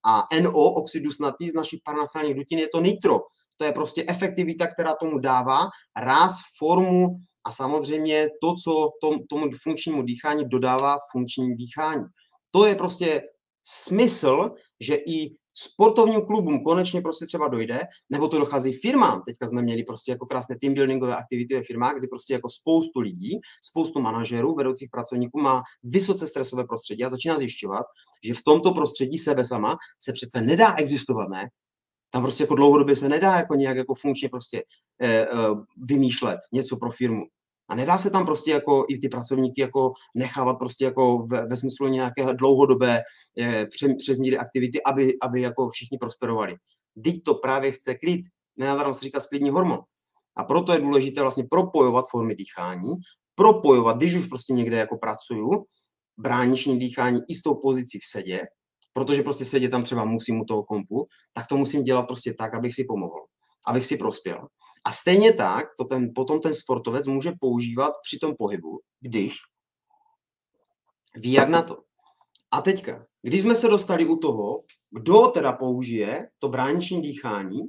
A NO, oxid dusnatý z našich parnasálních dutin, je to nitro. To je prostě efektivita, která tomu dává ráz, formu a samozřejmě to, co tom, tomu funkčnímu dýchání dodává funkční dýchání. To je prostě smysl, že i sportovním klubům konečně prostě třeba dojde, nebo to dochází firmám. Teďka jsme měli prostě jako krásné team buildingové aktivity ve firmách, kdy prostě jako spoustu lidí, spoustu manažerů, vedoucích pracovníků má vysoce stresové prostředí a začíná zjišťovat, že v tomto prostředí sebe sama se přece nedá existovat, ne? Tam prostě jako dlouhodobě se nedá jako nějak jako funkčně prostě eh, eh, vymýšlet něco pro firmu. A nedá se tam prostě jako i ty pracovníky jako nechávat prostě jako ve, ve smyslu nějaké dlouhodobé je, eh, přes míry aktivity, aby, aby jako všichni prosperovali. Teď to právě chce klid. Nenadarmo se říká sklidní hormon. A proto je důležité vlastně propojovat formy dýchání, propojovat, když už prostě někde jako pracuju, brániční dýchání i s tou pozicí v sedě, protože prostě sedět tam třeba musím u toho kompu, tak to musím dělat prostě tak, abych si pomohl, abych si prospěl. A stejně tak to ten, potom ten sportovec může používat při tom pohybu, když ví, jak na to. A teďka, když jsme se dostali u toho, kdo teda použije to brániční dýchání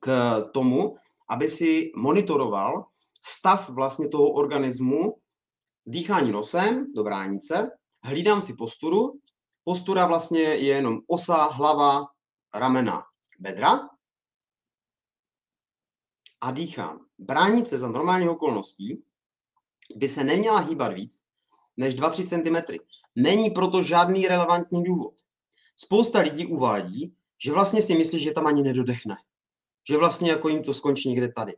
k tomu, aby si monitoroval stav vlastně toho organismu, dýchání nosem do bránice, hlídám si posturu, postura vlastně je jenom osa, hlava, ramena, bedra a dýchám. Bránit se za normálních okolností by se neměla hýbat víc než 2-3 cm. Není proto žádný relevantní důvod. Spousta lidí uvádí, že vlastně si myslí, že tam ani nedodechne. Že vlastně jako jim to skončí někde tady.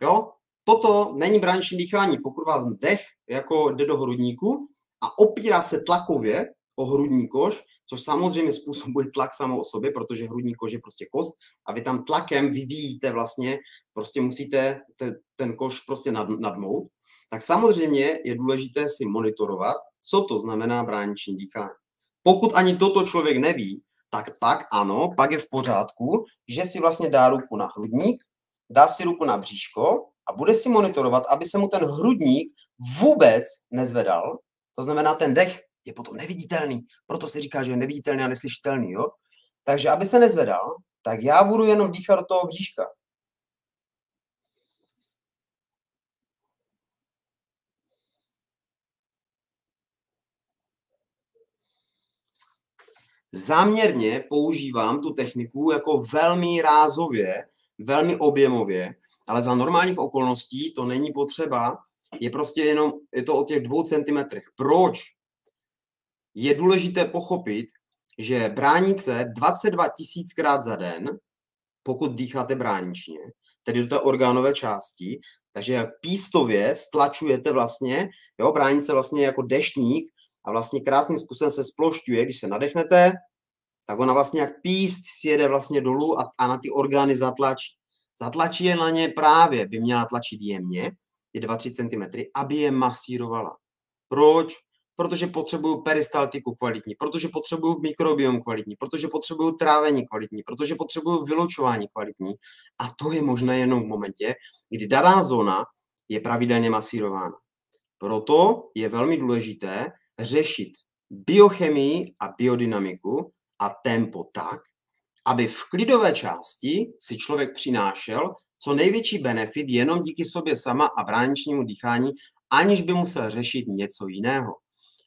Jo? Toto není brániční dýchání. Pokud vás dech jako jde do hrudníku a opírá se tlakově o hrudní kož, což samozřejmě způsobuje tlak samo o sobě, protože hrudní kož je prostě kost a vy tam tlakem vyvíjíte vlastně, prostě musíte te, ten koš prostě nad, nadmout, tak samozřejmě je důležité si monitorovat, co to znamená brániční dýchání. Pokud ani toto člověk neví, tak pak ano, pak je v pořádku, že si vlastně dá ruku na hrudník, dá si ruku na bříško a bude si monitorovat, aby se mu ten hrudník vůbec nezvedal. To znamená, ten dech je potom neviditelný. Proto se říká, že je neviditelný a neslyšitelný. Jo? Takže aby se nezvedal, tak já budu jenom dýchat do toho bříška. Záměrně používám tu techniku jako velmi rázově, velmi objemově, ale za normálních okolností to není potřeba. Je prostě jenom, je to o těch dvou centimetrech. Proč? Je důležité pochopit, že bránice 22 tisíckrát za den, pokud dýcháte bráničně, tedy do té orgánové části, takže pístově stlačujete vlastně, jo, bránice vlastně jako deštník a vlastně krásným způsobem se splošťuje, když se nadechnete, tak ona vlastně jak píst sjede vlastně dolů a, a na ty orgány zatlačí. Zatlačí je na ně právě, by měla tlačit jemně, je 2-3 cm, aby je masírovala. Proč? Protože potřebuju peristaltiku kvalitní, protože potřebuju mikrobiom kvalitní, protože potřebuju trávení kvalitní, protože potřebuju vylučování kvalitní. A to je možné jenom v momentě, kdy daná zóna je pravidelně masírována. Proto je velmi důležité řešit biochemii a biodynamiku a tempo tak, aby v klidové části si člověk přinášel co největší benefit jenom díky sobě sama a bráničnímu dýchání aniž by musel řešit něco jiného.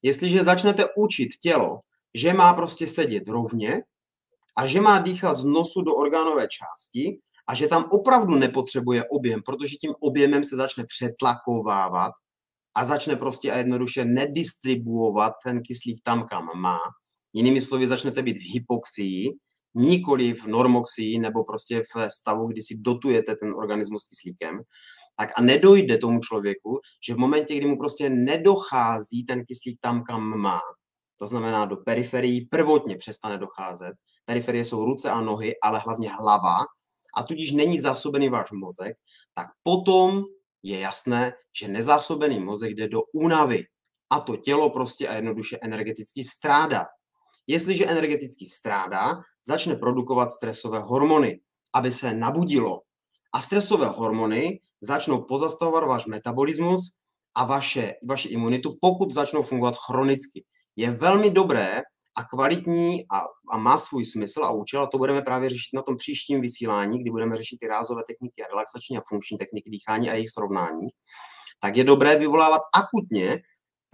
Jestliže začnete učit tělo, že má prostě sedět rovně a že má dýchat z nosu do orgánové části a že tam opravdu nepotřebuje objem, protože tím objemem se začne přetlakovávat a začne prostě a jednoduše nedistribuovat ten kyslík tam, kam má. Jinými slovy, začnete být v hypoxii, nikoli v normoxii nebo prostě v stavu, kdy si dotujete ten organismus kyslíkem, tak a nedojde tomu člověku, že v momentě, kdy mu prostě nedochází ten kyslík tam, kam má, to znamená do periferií, prvotně přestane docházet. Periferie jsou ruce a nohy, ale hlavně hlava, a tudíž není zásobený váš mozek, tak potom je jasné, že nezásobený mozek jde do únavy. A to tělo prostě a jednoduše energeticky strádá. Jestliže energeticky strádá, začne produkovat stresové hormony, aby se nabudilo. A stresové hormony začnou pozastavovat váš metabolismus a vaše, vaši imunitu, pokud začnou fungovat chronicky. Je velmi dobré a kvalitní a, a má svůj smysl a účel a to budeme právě řešit na tom příštím vysílání, kdy budeme řešit ty rázové techniky a relaxační a funkční techniky dýchání a jejich srovnání, tak je dobré vyvolávat akutně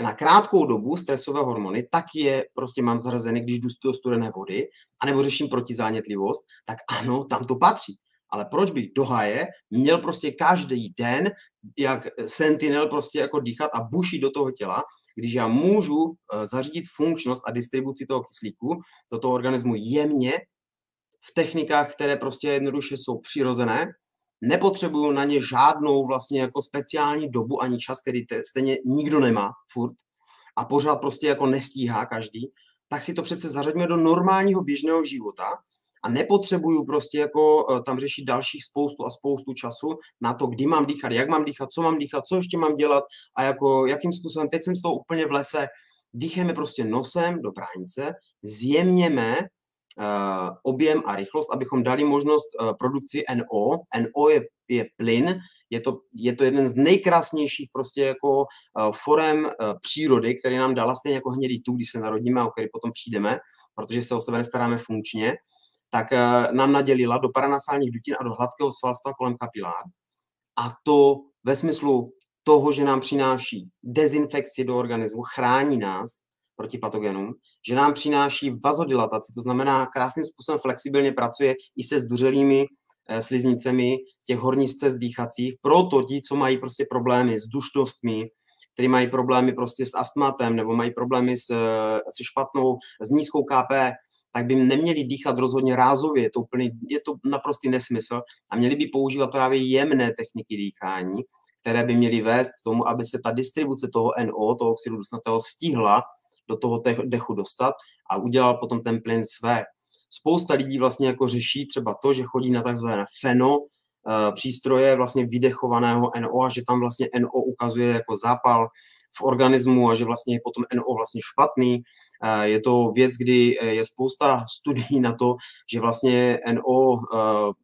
na krátkou dobu stresové hormony, tak je prostě mám zařazený, když jdu do studené vody, anebo řeším protizánětlivost, tak ano, tam to patří. Ale proč bych do haje měl prostě každý den, jak sentinel prostě jako dýchat a bušit do toho těla, když já můžu eh, zařídit funkčnost a distribuci toho kyslíku do toho organismu jemně v technikách, které prostě jednoduše jsou přirozené, nepotřebuju na ně žádnou vlastně jako speciální dobu ani čas, který te, stejně nikdo nemá furt a pořád prostě jako nestíhá každý, tak si to přece zařadíme do normálního běžného života a nepotřebuju prostě jako eh, tam řešit dalších spoustu a spoustu času na to, kdy mám dýchat, jak mám dýchat, co mám dýchat, co ještě mám dělat a jako jakým způsobem, teď jsem z toho úplně v lese, dýcháme prostě nosem do bránice, zjemněme uh, objem a rychlost, abychom dali možnost uh, produkci NO. NO je, je plyn, je to, je to jeden z nejkrásnějších prostě jako uh, forem uh, přírody, který nám dala stejně jako hnědý tu, když se narodíme a o který potom přijdeme, protože se o sebe nestaráme funkčně tak eh, nám nadělila do paranasálních dutin a do hladkého svalstva kolem kapilár. A to ve smyslu toho, že nám přináší dezinfekci do organismu, chrání nás proti patogenům, že nám přináší vazodilataci, to znamená krásným způsobem flexibilně pracuje i se zduřelými eh, sliznicemi těch horních cest dýchacích. Proto ti, co mají prostě problémy s duštostmi, kteří mají problémy prostě s astmatem nebo mají problémy s, eh, se špatnou, s nízkou KP, tak by neměli dýchat rozhodně rázově, je to, úplný, je to naprostý nesmysl a měli by používat právě jemné techniky dýchání, které by měly vést k tomu, aby se ta distribuce toho NO, toho oxidu dusnatého, stihla do toho dechu dostat a udělal potom ten plyn své. Spousta lidí vlastně jako řeší třeba to, že chodí na takzvané feno, eh, přístroje vlastně vydechovaného NO a že tam vlastně NO ukazuje jako zápal v organismu a že vlastně je potom NO vlastně špatný. Je to věc, kdy e, je spousta studií na to, že vlastně NO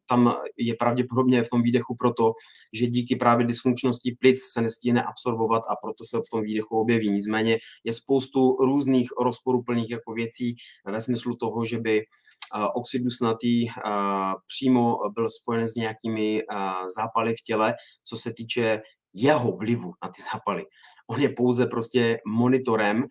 tam je pravděpodobně v tom výdechu proto, že díky právě dysfunkčnosti plic se nestíhne absorbovat a proto se v tom výdechu objeví. Nicméně je spoustu různých rozporuplných jako věcí ve smyslu toho, že by oxid dusnatý přímo byl spojen s nějakými zápaly v těle, co se týče jeho vlivu na ty zápaly. On je pouze prostě monitorem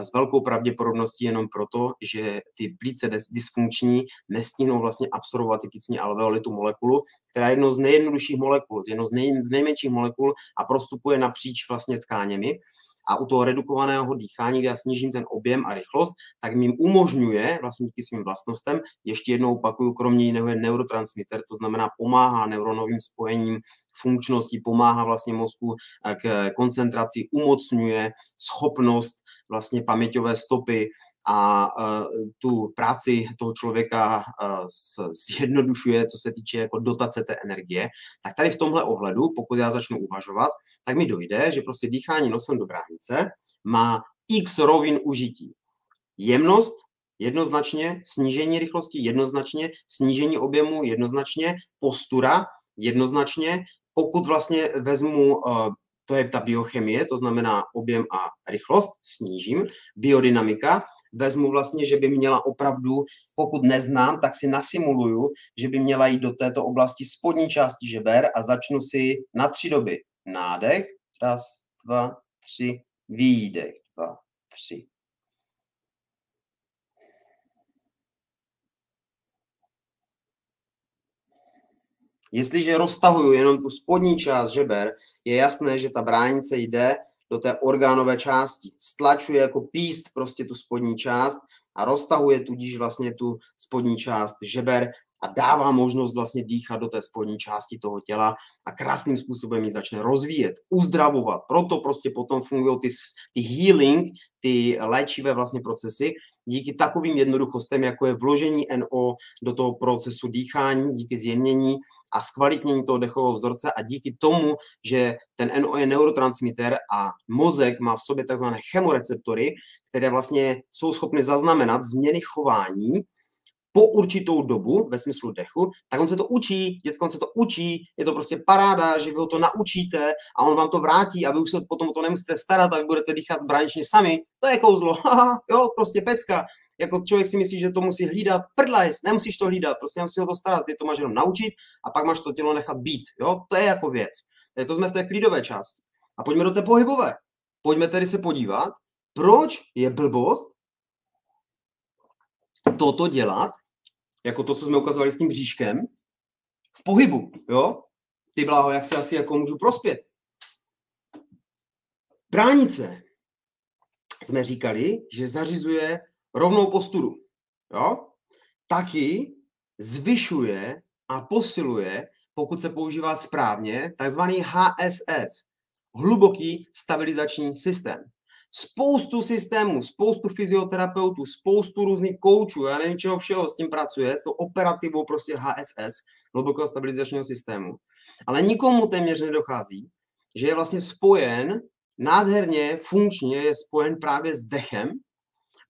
s velkou pravděpodobností jenom proto, že ty plíce dysfunkční nestihnou vlastně absorbovat typicně alveoli tu molekulu, která je jednou z nejjednodušších molekul, jednou z, nej, z nejmenších molekul a prostupuje napříč vlastně tkáněmi a u toho redukovaného dýchání, kde já snížím ten objem a rychlost, tak mi umožňuje vlastně díky svým vlastnostem, ještě jednou opakuju, kromě jiného je neurotransmitter, to znamená pomáhá neuronovým spojením funkčnosti, pomáhá vlastně mozku eh, k koncentraci, umocňuje schopnost vlastně paměťové stopy a uh, tu práci toho člověka uh, zjednodušuje, co se týče jako dotace té energie, tak tady v tomhle ohledu, pokud já začnu uvažovat, tak mi dojde, že prostě dýchání nosem do bránice má x rovin užití. Jemnost, jednoznačně, snížení rychlosti, jednoznačně, snížení objemu, jednoznačně, postura, jednoznačně, pokud vlastně vezmu uh, to je ta biochemie, to znamená objem a rychlost, snížím. Biodynamika, vezmu vlastně, že by měla opravdu, pokud neznám, tak si nasimuluju, že by měla jít do této oblasti spodní části žeber a začnu si na tři doby nádech, raz, dva, tři, výdech, dva, tři. Jestliže roztahuju jenom tu spodní část žeber, je jasné, že ta bránice jde do té orgánové části. Stlačuje jako píst prostě tu spodní část a roztahuje tudíž vlastně tu spodní část žeber a dává možnost vlastně dýchat do té spodní části toho těla a krásným způsobem ji začne rozvíjet, uzdravovat. Proto prostě potom fungují ty, ty healing, ty léčivé vlastně procesy, díky takovým jednoduchostem, jako je vložení NO do toho procesu dýchání, díky zjemnění a zkvalitnění toho dechového vzorce a díky tomu, že ten NO je neurotransmitter a mozek má v sobě takzvané chemoreceptory, které vlastně jsou schopny zaznamenat změny chování po určitou dobu ve smyslu dechu, tak on se to učí, děcko on se to učí, je to prostě paráda, že vy ho to naučíte a on vám to vrátí a vy už se potom o to nemusíte starat a vy budete dýchat bráničně sami. To je kouzlo, jo, prostě pecka. Jako člověk si myslí, že to musí hlídat, prdlajs, nemusíš to hlídat, prostě nemusíš o to starat, ty to máš jenom naučit a pak máš to tělo nechat být, jo, to je jako věc. Tady to jsme v té klidové části. A pojďme do té pohybové. Pojďme tedy se podívat, proč je blbost toto dělat jako to, co jsme ukazovali s tím bříškem, v pohybu, jo? Ty bláho, jak se asi jako můžu prospět. Bránice jsme říkali, že zařizuje rovnou posturu, jo? Taky zvyšuje a posiluje, pokud se používá správně, takzvaný HSS, hluboký stabilizační systém spoustu systémů, spoustu fyzioterapeutů, spoustu různých koučů, já nevím, čeho všeho s tím pracuje, s tou operativou prostě HSS, hlubokého stabilizačního systému. Ale nikomu téměř nedochází, že je vlastně spojen, nádherně, funkčně je spojen právě s dechem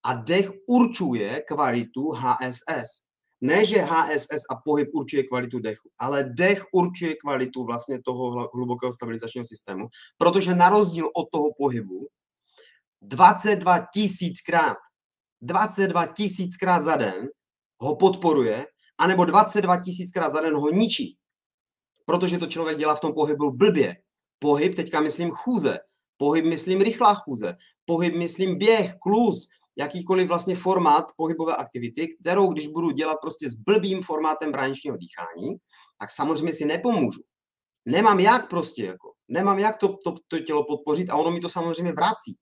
a dech určuje kvalitu HSS. Ne, že HSS a pohyb určuje kvalitu dechu, ale dech určuje kvalitu vlastně toho hlubokého stabilizačního systému, protože na rozdíl od toho pohybu, 22 tisíckrát, 22 tisíckrát za den ho podporuje, anebo 22 tisíckrát za den ho ničí. Protože to člověk dělá v tom pohybu blbě. Pohyb, teďka myslím chůze, pohyb myslím rychlá chůze, pohyb myslím běh, klus, jakýkoliv vlastně formát pohybové aktivity, kterou když budu dělat prostě s blbým formátem bráničního dýchání, tak samozřejmě si nepomůžu. Nemám jak prostě, jako, nemám jak to, to, to tělo podpořit a ono mi to samozřejmě vrací.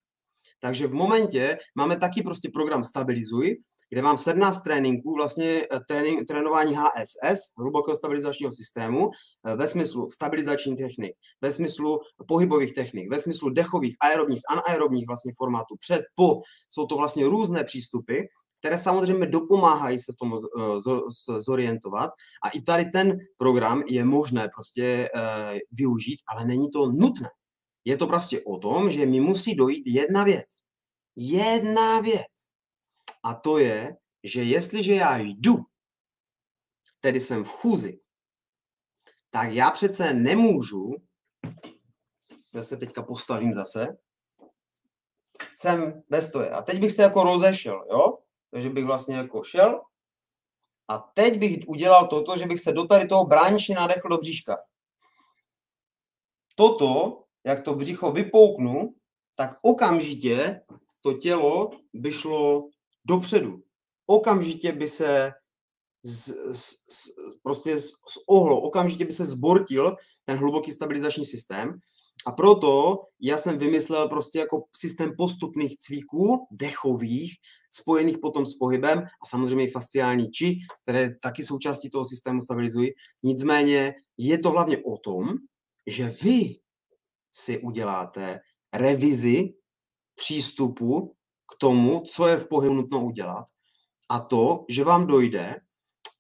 Takže v momentě máme taky prostě program Stabilizuj, kde mám 17 tréninků, vlastně eh, trénink, trénování HSS, hlubokého stabilizačního systému, eh, ve smyslu stabilizační technik, ve smyslu pohybových technik, ve smyslu dechových, aerobních, anaerobních vlastně formátů, před, po. Jsou to vlastně různé přístupy, které samozřejmě dopomáhají se v tom eh, zorientovat. A i tady ten program je možné prostě využít, ale není to nutné. Je to prostě o tom, že mi musí dojít jedna věc. Jedna věc. A to je, že jestliže já jdu, tedy jsem v chůzi, tak já přece nemůžu, já se teďka postavím zase, jsem ve stoje. A teď bych se jako rozešel, jo? Takže bych vlastně jako šel a teď bych udělal toto, že bych se do tady toho bráničně nadechl do bříška. Toto jak to břicho vypouknu, tak okamžitě to tělo by šlo dopředu. Okamžitě by se z, z, z, prostě z, z ohlo, okamžitě by se zbortil ten hluboký stabilizační systém. A proto já jsem vymyslel prostě jako systém postupných cviků, dechových, spojených potom s pohybem a samozřejmě i fasciální či, které taky součástí toho systému stabilizují. Nicméně je to hlavně o tom, že vy si uděláte revizi přístupu k tomu, co je v pohybu nutno udělat. A to, že vám dojde,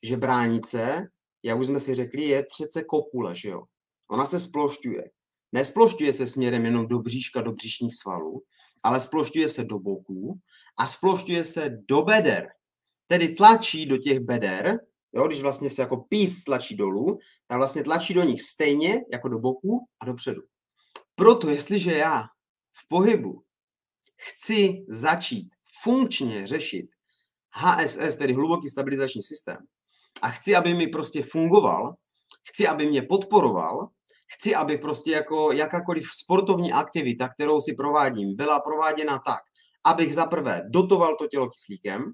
že bránice, jak už jsme si řekli, je přece kopule, že jo? Ona se splošťuje. Nesplošťuje se směrem jenom do bříška, do břišních svalů, ale splošťuje se do boků a splošťuje se do beder. Tedy tlačí do těch beder, jo, když vlastně se jako pís tlačí dolů, tak vlastně tlačí do nich stejně jako do boku a dopředu. Proto, jestliže já v pohybu chci začít funkčně řešit HSS, tedy hluboký stabilizační systém, a chci, aby mi prostě fungoval, chci, aby mě podporoval, chci, aby prostě jako jakákoliv sportovní aktivita, kterou si provádím, byla prováděna tak, abych zaprvé dotoval to tělo kyslíkem,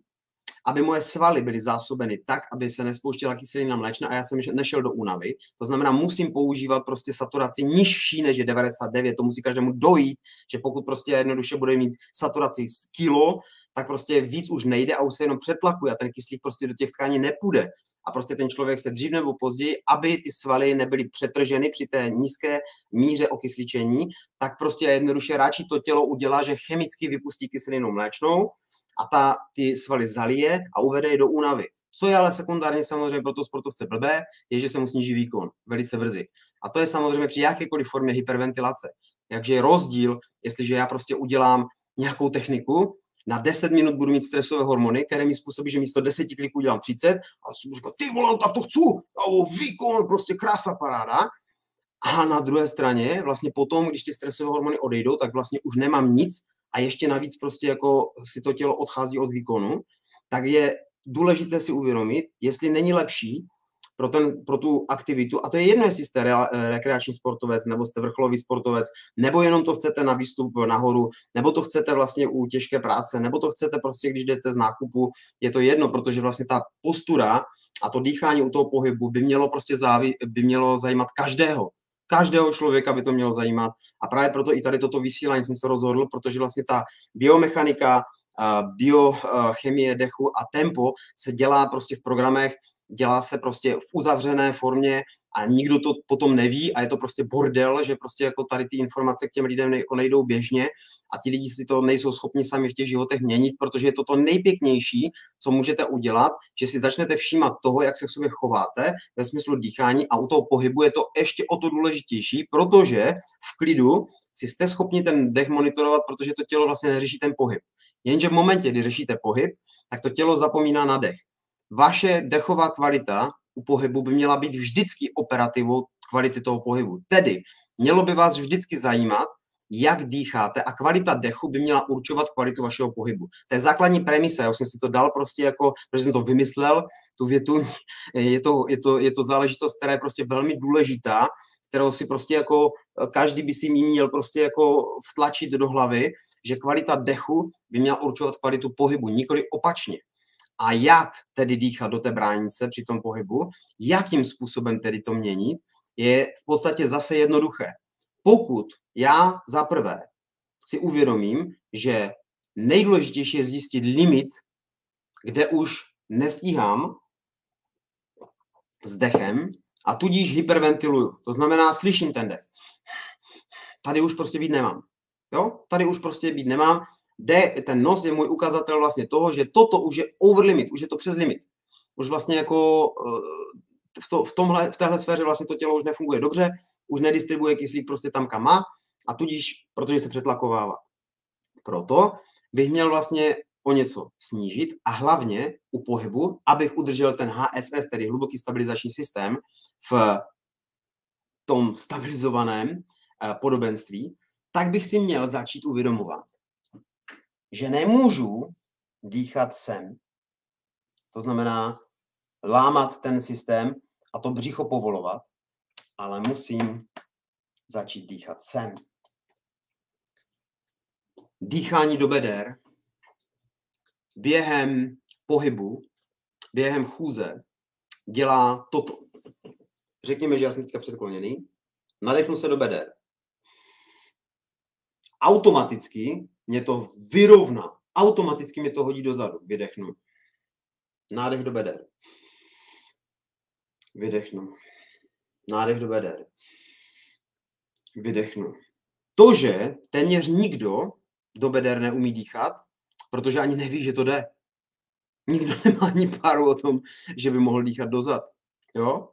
aby moje svaly byly zásobeny tak, aby se nespouštěla kyselina mléčna a já jsem nešel do únavy. To znamená, musím používat prostě saturaci nižší než je 99. To musí každému dojít, že pokud prostě jednoduše bude mít saturaci z kilo, tak prostě víc už nejde a už se jenom přetlakuje a ten kyslík prostě do těch tkání nepůjde. A prostě ten člověk se dřív nebo později, aby ty svaly nebyly přetrženy při té nízké míře okysličení, tak prostě jednoduše radši to tělo udělá, že chemicky vypustí kyselinu mléčnou a ta ty svaly zalije a uvede je do únavy. Co je ale sekundárně samozřejmě pro to sportovce blbé, je, že se mu sníží výkon velice brzy. A to je samozřejmě při jakékoliv formě hyperventilace. Takže je rozdíl, jestliže já prostě udělám nějakou techniku, na 10 minut budu mít stresové hormony, které mi způsobí, že místo 10 kliků dělám 30 a si říkat, ty vole, tak to chci, a výkon, prostě krása, paráda. A na druhé straně, vlastně potom, když ty stresové hormony odejdou, tak vlastně už nemám nic a ještě navíc prostě jako si to tělo odchází od výkonu, tak je důležité si uvědomit, jestli není lepší pro, ten, pro tu aktivitu, a to je jedno, jestli jste re, rekreační sportovec, nebo jste vrcholový sportovec, nebo jenom to chcete na výstup nahoru, nebo to chcete vlastně u těžké práce, nebo to chcete prostě, když jdete z nákupu, je to jedno, protože vlastně ta postura a to dýchání u toho pohybu by mělo prostě závi, by mělo zajímat každého. Každého člověka by to mělo zajímat. A právě proto i tady toto vysílání jsem se rozhodl, protože vlastně ta biomechanika, biochemie dechu a tempo se dělá prostě v programech, dělá se prostě v uzavřené formě a nikdo to potom neví a je to prostě bordel, že prostě jako tady ty informace k těm lidem jako nejdou běžně a ti lidi si to nejsou schopni sami v těch životech měnit, protože je to to nejpěknější, co můžete udělat, že si začnete všímat toho, jak se k sobě chováte ve smyslu dýchání a u toho pohybu je to ještě o to důležitější, protože v klidu si jste schopni ten dech monitorovat, protože to tělo vlastně neřeší ten pohyb. Jenže v momentě, kdy řešíte pohyb, tak to tělo zapomíná na dech vaše dechová kvalita u pohybu by měla být vždycky operativou kvality toho pohybu. Tedy mělo by vás vždycky zajímat, jak dýcháte a kvalita dechu by měla určovat kvalitu vašeho pohybu. To je základní premisa, já jsem si to dal prostě jako, protože jsem to vymyslel, tu větu, je to, je to, je to záležitost, která je prostě velmi důležitá, kterou si prostě jako každý by si měl prostě jako vtlačit do hlavy, že kvalita dechu by měla určovat kvalitu pohybu, nikoli opačně a jak tedy dýchat do té bránice při tom pohybu, jakým způsobem tedy to měnit, je v podstatě zase jednoduché. Pokud já za prvé si uvědomím, že nejdůležitější je zjistit limit, kde už nestíhám s dechem a tudíž hyperventiluju. To znamená, slyším ten dech. Tady už prostě být nemám. Jo? Tady už prostě být nemám D, ten nos je můj ukazatel vlastně toho, že toto už je over limit, už je to přes limit. Už vlastně jako eh, v, to, v, tomhle, v téhle sféře vlastně to tělo už nefunguje dobře, už nedistribuje kyslík prostě tam, kam má a tudíž, protože se přetlakovává. Proto bych měl vlastně o něco snížit a hlavně u pohybu, abych udržel ten HSS, tedy hluboký stabilizační systém, v tom stabilizovaném eh, podobenství, tak bych si měl začít uvědomovat, že nemůžu dýchat sem. To znamená lámat ten systém a to břicho povolovat, ale musím začít dýchat sem. Dýchání do beder během pohybu, během chůze dělá toto. Řekněme, že já jsem teďka předkloněný, nadechnu se do beder. Automaticky mě to vyrovná. Automaticky mě to hodí dozadu. Vydechnu. Nádech do beder. Vydechnu. Nádech do beder. Vydechnu. To, že téměř nikdo do beder neumí dýchat, protože ani neví, že to jde. Nikdo nemá ani páru o tom, že by mohl dýchat dozad. Jo?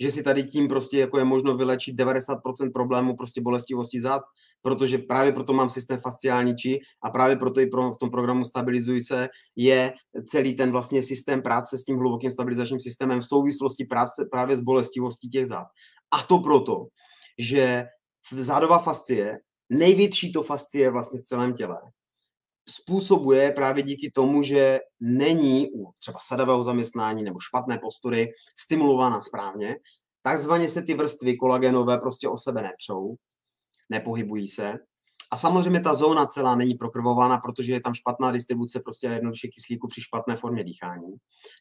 Že si tady tím prostě jako je možno vylečit 90% problémů prostě bolestivosti zad, protože právě proto mám systém fasciální či a právě proto i pro, v tom programu Stabilizujce je celý ten vlastně systém práce s tím hlubokým stabilizačním systémem v souvislosti práce právě s bolestivostí těch zád. A to proto, že zádová fascie, největší to fascie vlastně v celém těle, způsobuje právě díky tomu, že není u třeba sadavého zaměstnání nebo špatné postury stimulována správně, takzvaně se ty vrstvy kolagenové prostě o sebe netřou, nepohybují se. A samozřejmě ta zóna celá není prokrvována, protože je tam špatná distribuce prostě jednoduše kyslíku při špatné formě dýchání.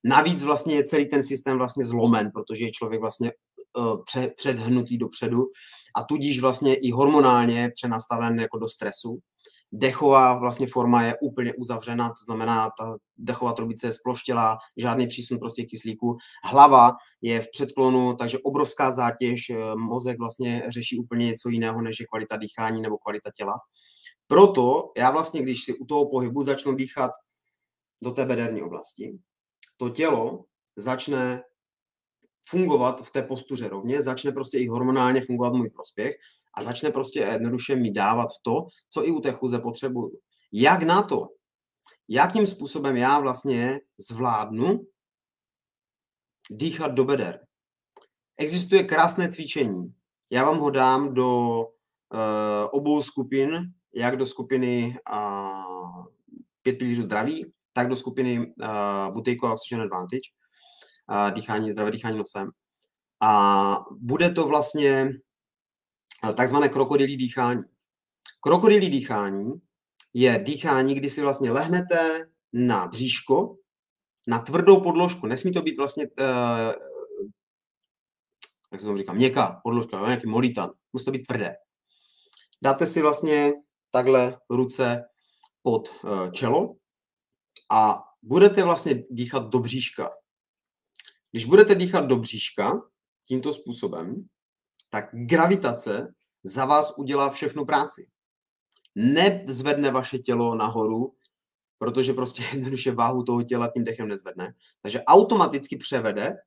Navíc vlastně je celý ten systém vlastně zlomen, protože je člověk vlastně uh, předhnutý dopředu a tudíž vlastně i hormonálně přenastaven jako do stresu dechová vlastně forma je úplně uzavřená, to znamená, ta dechová trubice je sploštělá, žádný přísun prostě kyslíku. Hlava je v předklonu, takže obrovská zátěž, eh, mozek vlastně řeší úplně něco jiného, než je kvalita dýchání nebo kvalita těla. Proto já vlastně, když si u toho pohybu začnu dýchat do té bederní oblasti, to tělo začne fungovat v té postuře rovně, začne prostě i hormonálně fungovat můj prospěch a začne prostě jednoduše mi dávat to, co i u té chůze potřebuju. Jak na to? Jakým způsobem já vlastně zvládnu dýchat do beder? Existuje krásné cvičení. Já vám ho dám do uh, obou skupin, jak do skupiny uh, pět pilířů zdraví, tak do skupiny uh, Buteyko Oxygen Advantage, uh, dýchání, zdravé dýchání nosem. A bude to vlastně takzvané krokodilí dýchání. Krokodilí dýchání je dýchání, kdy si vlastně lehnete na bříško, na tvrdou podložku. Nesmí to být vlastně, uh, jak se tomu říká, měkká podložka, nějaký molitan. Musí to být tvrdé. Dáte si vlastně takhle ruce pod uh, čelo a budete vlastně dýchat do bříška. Když budete dýchat do bříška tímto způsobem, tak gravitace za vás udělá všechnu práci. Nezvedne vaše tělo nahoru, protože prostě jednoduše váhu toho těla tím dechem nezvedne. Takže automaticky převede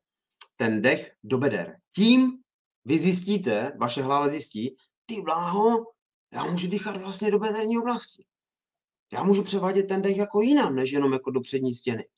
ten dech do beder. Tím vy zjistíte, vaše hlava zjistí, ty bláho, já můžu dýchat vlastně do bederní oblasti. Já můžu převádět ten dech jako jinam, než jenom jako do přední stěny.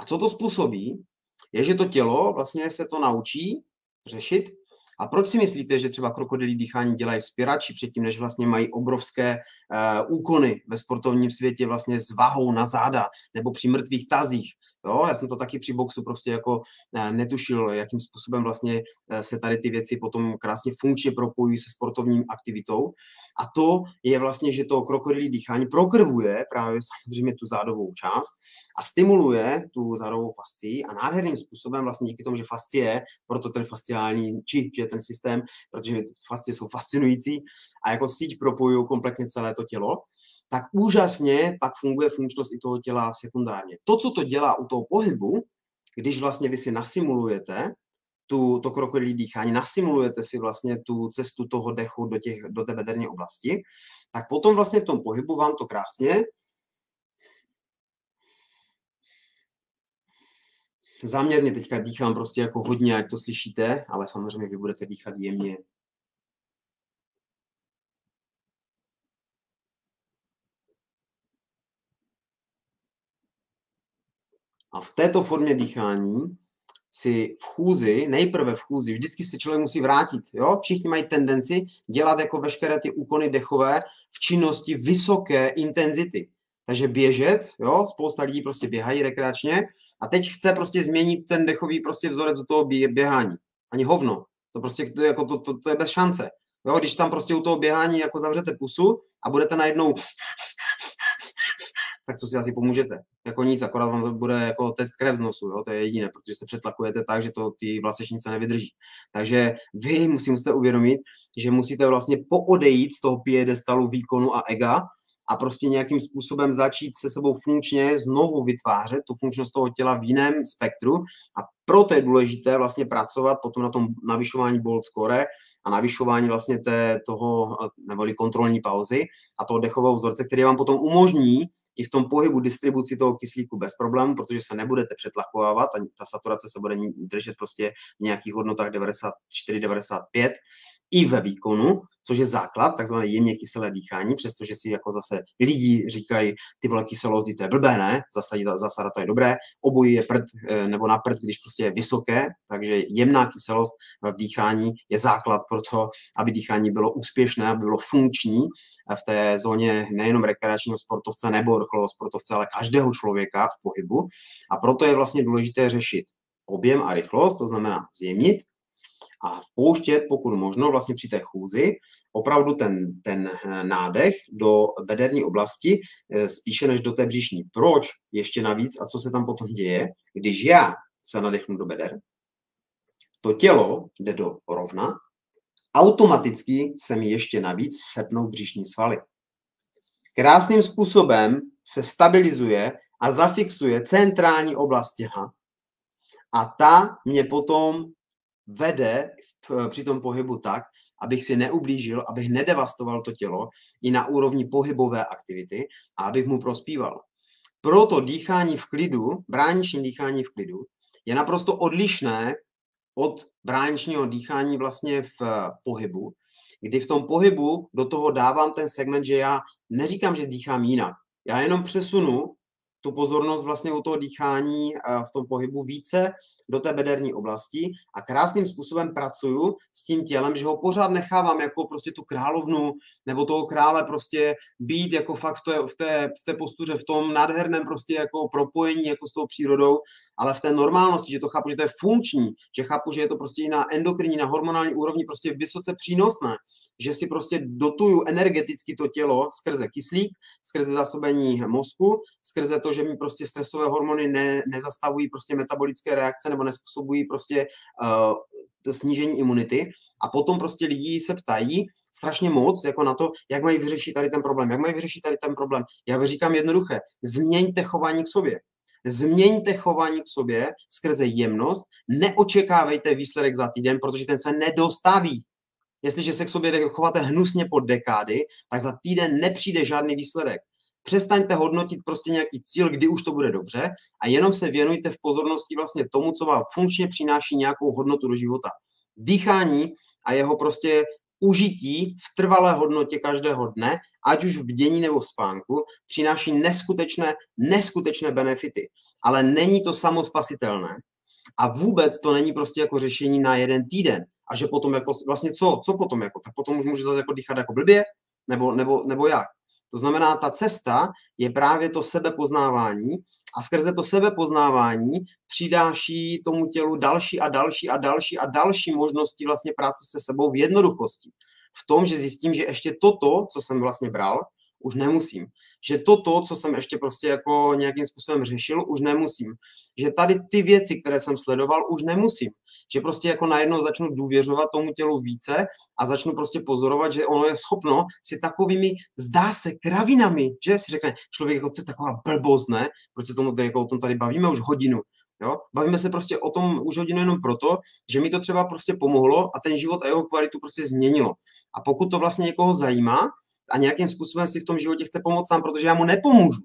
A co to způsobí, je, že to tělo vlastně se to naučí řešit a proč si myslíte, že třeba krokodilí dýchání dělají spěrači předtím, než vlastně mají obrovské uh, úkony ve sportovním světě vlastně s vahou na záda nebo při mrtvých tazích? Jo, já jsem to taky při boxu prostě jako uh, netušil, jakým způsobem vlastně uh, se tady ty věci potom krásně funkčně propojují se sportovní aktivitou. A to je vlastně, že to krokodilí dýchání prokrvuje právě samozřejmě tu zádovou část a stimuluje tu zádovou fascii a nádherným způsobem vlastně díky tomu, že fascie, proto ten fasciální či, že ten systém, protože fascie jsou fascinující a jako síť propojují kompletně celé to tělo, tak úžasně pak funguje funkčnost i toho těla sekundárně. To, co to dělá u toho pohybu, když vlastně vy si nasimulujete tu, to krokodilí dýchání, nasimulujete si vlastně tu cestu toho dechu do, těch, do té bederní oblasti, tak potom vlastně v tom pohybu vám to krásně záměrně teďka dýchám prostě jako hodně, ať to slyšíte, ale samozřejmě vy budete dýchat jemně. A v této formě dýchání si v chůzi, nejprve v chůzi, vždycky se člověk musí vrátit. Jo? Všichni mají tendenci dělat jako veškeré ty úkony dechové v činnosti vysoké intenzity. Takže běžec, jo, spousta lidí prostě běhají rekreačně a teď chce prostě změnit ten dechový prostě vzorec u toho běhání. Ani hovno. To prostě to, jako to, to, to je bez šance. Jo, když tam prostě u toho běhání jako zavřete pusu a budete najednou tak co si asi pomůžete? Jako nic, akorát vám bude jako test krev z nosu, jo? to je jediné, protože se přetlakujete tak, že to ty vlasečnice nevydrží. Takže vy si musíte uvědomit, že musíte vlastně poodejít z toho piedestalu výkonu a ega a prostě nějakým způsobem začít se sebou funkčně znovu vytvářet tu funkčnost toho těla v jiném spektru a proto je důležité vlastně pracovat potom na tom navyšování bolt score a navyšování vlastně té, toho, neboli kontrolní pauzy a toho dechového vzorce, který vám potom umožní i v tom pohybu distribuci toho kyslíku bez problémů, protože se nebudete přetlakovávat a ta saturace se bude držet prostě v nějakých hodnotách 94-95 i ve výkonu, což je základ, takzvané jemně kyselé dýchání, přestože si jako zase lidi říkají, ty vole kyselost, to je blbé, ne? Zasada, to je dobré, obojí je prd eh, nebo na prd, když prostě je vysoké, takže jemná kyselost v dýchání je základ pro to, aby dýchání bylo úspěšné, aby bylo funkční v té zóně nejenom rekreačního sportovce nebo vrcholového sportovce, ale každého člověka v pohybu. A proto je vlastně důležité řešit objem a rychlost, to znamená zjemnit a vpouštět, pokud možno, vlastně při té chůzi, opravdu ten, ten eh, nádech do bederní oblasti, eh, spíše než do té břišní. Proč ještě navíc a co se tam potom děje, když já se nadechnu do beder, to tělo jde do rovna, automaticky se mi ještě navíc sepnou břišní svaly. Krásným způsobem se stabilizuje a zafixuje centrální oblast těla a ta mě potom vede v, při tom pohybu tak, abych si neublížil, abych nedevastoval to tělo i na úrovni pohybové aktivity a abych mu prospíval. Proto dýchání v klidu, brániční dýchání v klidu, je naprosto odlišné od bráničního dýchání vlastně v pohybu, kdy v tom pohybu do toho dávám ten segment, že já neříkám, že dýchám jinak. Já jenom přesunu tu pozornost vlastně u toho dýchání v tom pohybu více do té bederní oblasti a krásným způsobem pracuju s tím tělem, že ho pořád nechávám jako prostě tu královnu nebo toho krále prostě být jako fakt v té, v té, v té postuře, v tom nádherném prostě jako propojení jako s tou přírodou, ale v té normálnosti, že to chápu, že to je funkční, že chápu, že je to prostě i na endokrinní, na hormonální úrovni prostě vysoce přínosné, že si prostě dotuju energeticky to tělo skrze kyslík, skrze zásobení mozku, skrze to, že mi prostě stresové hormony ne, nezastavují prostě metabolické reakce nebo nespůsobují prostě uh, to snížení imunity. A potom prostě lidi se ptají strašně moc jako na to, jak mají vyřešit tady ten problém, jak mají vyřešit tady ten problém. Já říkám jednoduché, změňte chování k sobě. Změňte chování k sobě skrze jemnost, neočekávejte výsledek za týden, protože ten se nedostaví. Jestliže se k sobě chováte hnusně pod dekády, tak za týden nepřijde žádný výsledek. Přestaňte hodnotit prostě nějaký cíl, kdy už to bude dobře a jenom se věnujte v pozornosti vlastně tomu, co vám funkčně přináší nějakou hodnotu do života. Dýchání a jeho prostě užití v trvalé hodnotě každého dne, ať už v bdění nebo spánku, přináší neskutečné, neskutečné benefity. Ale není to samospasitelné a vůbec to není prostě jako řešení na jeden týden. A že potom jako, vlastně co, co potom jako, tak potom už může zase jako dýchat jako blbě, nebo, nebo, nebo jak. To znamená, ta cesta je právě to sebepoznávání a skrze to sebepoznávání přidáší tomu tělu další a další a další a další možnosti vlastně práce se sebou v jednoduchosti. V tom, že zjistím, že ještě toto, co jsem vlastně bral, už nemusím. Že toto, co jsem ještě prostě jako nějakým způsobem řešil, už nemusím. Že tady ty věci, které jsem sledoval, už nemusím. Že prostě jako najednou začnu důvěřovat tomu tělu více a začnu prostě pozorovat, že ono je schopno si takovými, zdá se, kravinami, že si řekne, člověk jako to je taková blbost, ne? Proč se tomu jako o tom tady bavíme už hodinu. Jo? Bavíme se prostě o tom už hodinu jenom proto, že mi to třeba prostě pomohlo a ten život a jeho kvalitu prostě změnilo. A pokud to vlastně někoho zajímá, a nějakým způsobem si v tom životě chce pomoct sám, protože já mu nepomůžu.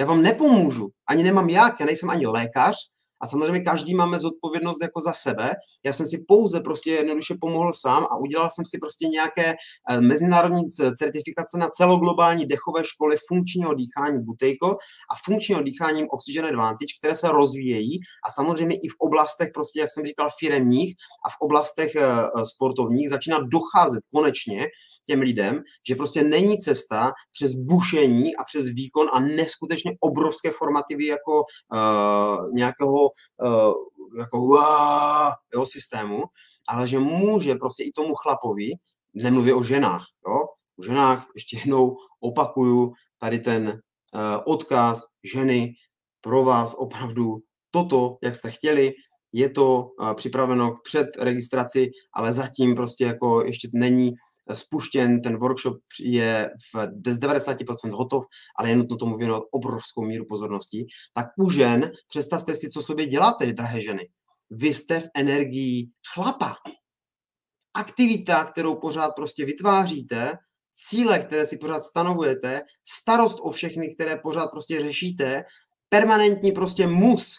Já vám nepomůžu, ani nemám jak, já nejsem ani lékař, a samozřejmě každý máme zodpovědnost jako za sebe. Já jsem si pouze prostě jednoduše pomohl sám a udělal jsem si prostě nějaké eh, mezinárodní certifikace na celoglobální dechové školy funkčního dýchání Butejko a funkčního dýchání Oxygen Advantage, které se rozvíjejí a samozřejmě i v oblastech prostě, jak jsem říkal, firemních a v oblastech eh, eh, sportovních začíná docházet konečně těm lidem, že prostě není cesta přes bušení a přes výkon a neskutečně obrovské formativy jako uh, nějakého uh, jako uá, jeho systému, ale že může prostě i tomu chlapovi, nemluvě o ženách, jo? o ženách ještě jednou opakuju tady ten uh, odkaz ženy pro vás opravdu toto, jak jste chtěli, je to uh, připraveno před registraci, ale zatím prostě jako ještě není spuštěn, ten workshop je v, z 90% hotov, ale je nutno tomu věnovat obrovskou míru pozornosti, tak u žen představte si, co sobě děláte, drahé ženy. Vy jste v energii chlapa. Aktivita, kterou pořád prostě vytváříte, cíle, které si pořád stanovujete, starost o všechny, které pořád prostě řešíte, permanentní prostě mus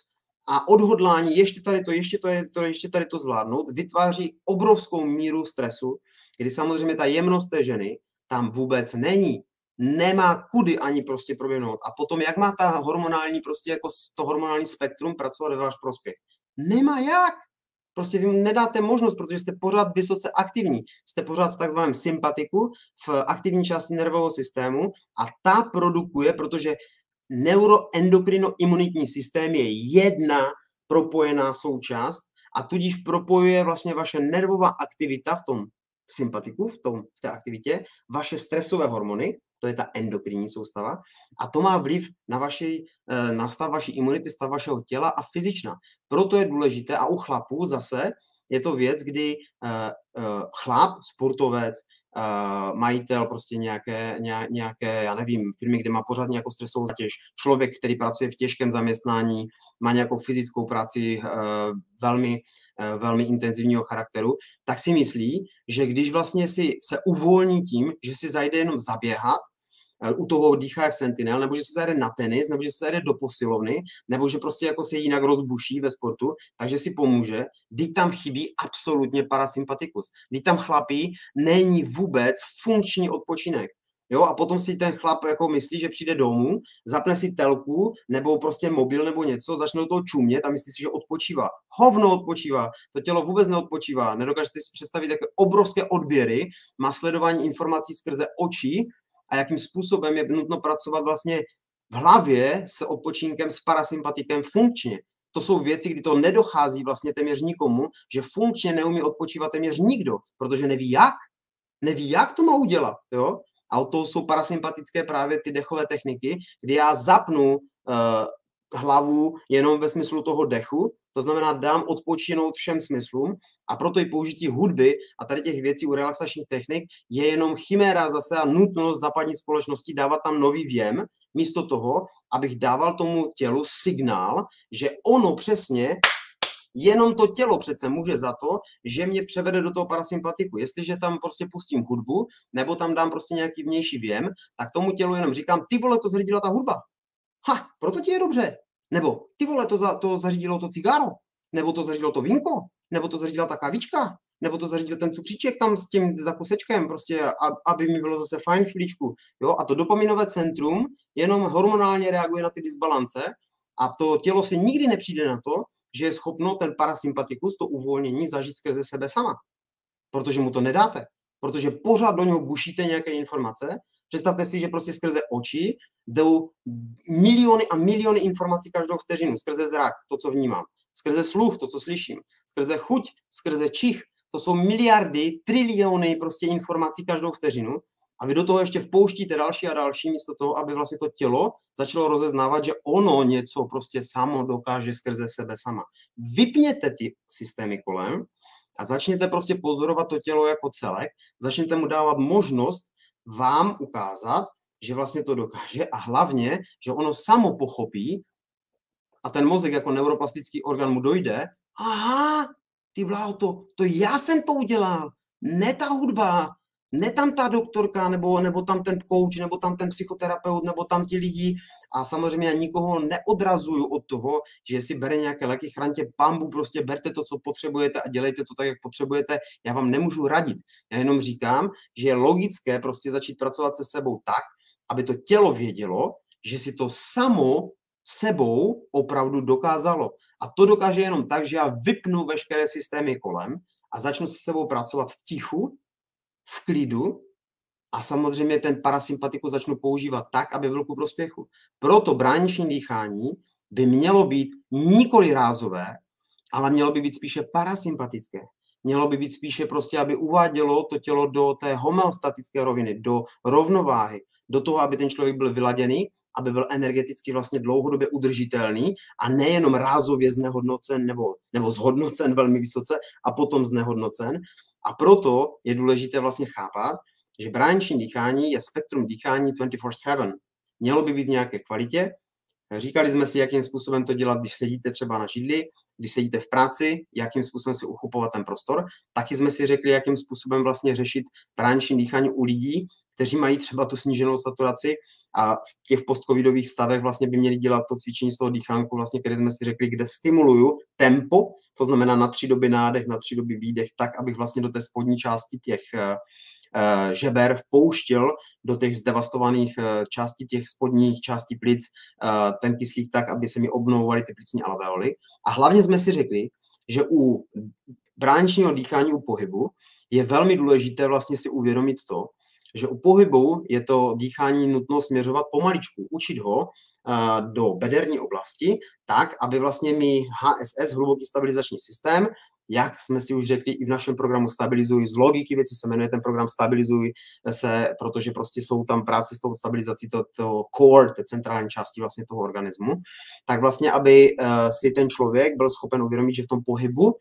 a odhodlání ještě tady to, ještě to, ještě tady to zvládnout, vytváří obrovskou míru stresu, kdy samozřejmě ta jemnost té ženy tam vůbec není. Nemá kudy ani prostě proběhnout. A potom, jak má ta hormonální, prostě jako to hormonální spektrum pracovat ve váš prospěch? Nemá jak. Prostě vy nedáte možnost, protože jste pořád vysoce aktivní. Jste pořád v takzvaném sympatiku, v aktivní části nervového systému a ta produkuje, protože neuroendokrinoimunitní systém je jedna propojená součást a tudíž propojuje vlastně vaše nervová aktivita v tom sympatiku, v, tom, v té aktivitě, vaše stresové hormony, to je ta endokrinní soustava, a to má vliv na, vaši, eh, na stav vaší imunity, stav vašeho těla a fyzična. Proto je důležité, a u chlapů zase je to věc, kdy uh, uh, chlap, sportovec, uh, majitel prostě nějaké, nějaké, já nevím, firmy, kde má pořád nějakou stresovou zátěž, člověk, který pracuje v těžkém zaměstnání, má nějakou fyzickou práci uh, velmi, uh, velmi intenzivního charakteru, tak si myslí, že když vlastně si se uvolní tím, že si zajde jenom zaběhat, u toho dýchá sentinel, nebo že se zajede na tenis, nebo že se zajede do posilovny, nebo že prostě jako se jinak rozbuší ve sportu, takže si pomůže. Když tam chybí absolutně parasympatikus. Když tam chlapí není vůbec funkční odpočinek. Jo, a potom si ten chlap jako myslí, že přijde domů, zapne si telku nebo prostě mobil nebo něco, začne do toho čumět a myslí si, že odpočívá. Hovno odpočívá. To tělo vůbec neodpočívá. Nedokážete si představit, jaké obrovské odběry má sledování informací skrze oči a jakým způsobem je nutno pracovat vlastně v hlavě s odpočinkem, s parasympatikem funkčně. To jsou věci, kdy to nedochází vlastně téměř nikomu, že funkčně neumí odpočívat téměř nikdo, protože neví jak. Neví, jak to má udělat. Jo? A o to jsou parasympatické právě ty dechové techniky, kdy já zapnu uh, hlavu jenom ve smyslu toho dechu, to znamená dám odpočinout všem smyslům a proto i použití hudby a tady těch věcí u relaxačních technik je jenom chiméra zase a nutnost západní společnosti dávat tam nový věm, místo toho, abych dával tomu tělu signál, že ono přesně Jenom to tělo přece může za to, že mě převede do toho parasympatiku. Jestliže tam prostě pustím hudbu, nebo tam dám prostě nějaký vnější věm, tak tomu tělu jenom říkám, ty vole, to zředila ta hudba. Ha, proto ti je dobře. Nebo ty vole, to, za, to zařídilo to cigáro, nebo to zařídilo to vínko, nebo to zařídila ta kavička, nebo to zařídil ten cukříček tam s tím zakusečkem, prostě, aby mi bylo zase fajn chvíličku. Jo? A to dopaminové centrum jenom hormonálně reaguje na ty disbalance a to tělo si nikdy nepřijde na to, že je schopno ten parasympatikus, to uvolnění, zažít skrze sebe sama. Protože mu to nedáte. Protože pořád do něho bušíte nějaké informace. Představte si, že prostě skrze oči jdou miliony a miliony informací každou vteřinu, skrze zrak, to, co vnímám, skrze sluch, to, co slyším, skrze chuť, skrze čich, to jsou miliardy, triliony prostě informací každou vteřinu a vy do toho ještě vpouštíte další a další místo toho, aby vlastně to tělo začalo rozeznávat, že ono něco prostě samo dokáže skrze sebe sama. Vypněte ty systémy kolem a začněte prostě pozorovat to tělo jako celek, začněte mu dávat možnost vám ukázat, že vlastně to dokáže a hlavně, že ono samo pochopí a ten mozek jako neuroplastický orgán mu dojde, aha, ty bláho, to, to já jsem to udělal, ne ta hudba, ne tam ta doktorka, nebo, nebo tam ten coach, nebo tam ten psychoterapeut, nebo tam ti lidi. A samozřejmě já nikoho neodrazuju od toho, že si bere nějaké léky, chraňte pambu, prostě berte to, co potřebujete a dělejte to tak, jak potřebujete. Já vám nemůžu radit. Já jenom říkám, že je logické prostě začít pracovat se sebou tak, aby to tělo vědělo, že si to samo sebou opravdu dokázalo. A to dokáže jenom tak, že já vypnu veškeré systémy kolem a začnu se sebou pracovat v tichu, v klidu a samozřejmě ten parasympatiku začnu používat tak, aby byl ku prospěchu. Proto brániční dýchání by mělo být nikoli rázové, ale mělo by být spíše parasympatické. Mělo by být spíše prostě, aby uvádělo to tělo do té homeostatické roviny, do rovnováhy, do toho, aby ten člověk byl vyladěný, aby byl energeticky vlastně dlouhodobě udržitelný a nejenom rázově znehodnocen nebo, nebo zhodnocen velmi vysoce a potom znehodnocen. A proto je důležité vlastně chápat, že brániční dýchání je spektrum dýchání 24-7. Mělo by být v nějaké kvalitě, Říkali jsme si, jakým způsobem to dělat, když sedíte třeba na židli, když sedíte v práci, jakým způsobem si uchopovat ten prostor. Taky jsme si řekli, jakým způsobem vlastně řešit prániční dýchání u lidí, kteří mají třeba tu sníženou saturaci a v těch postcovidových stavech vlastně by měli dělat to cvičení z toho dýchánku, vlastně, které jsme si řekli, kde stimuluju tempo, to znamená na tři doby nádech, na tři doby výdech, tak, abych vlastně do té spodní části těch Eh, žeber vpouštěl do těch zdevastovaných eh, částí těch spodních částí plic eh, ten kyslík tak, aby se mi obnovovaly ty plicní alveoly. A hlavně jsme si řekli, že u bráničního dýchání u pohybu je velmi důležité vlastně si uvědomit to, že u pohybu je to dýchání nutno směřovat pomaličku, učit ho do bederní oblasti, tak, aby vlastně mi HSS, hluboký stabilizační systém, jak jsme si už řekli i v našem programu Stabilizuj, z logiky věci se jmenuje ten program Stabilizuj se, protože prostě jsou tam práce s tou stabilizací to, to core, té centrální části vlastně toho organismu, tak vlastně, aby uh, si ten člověk byl schopen uvědomit, že v tom pohybu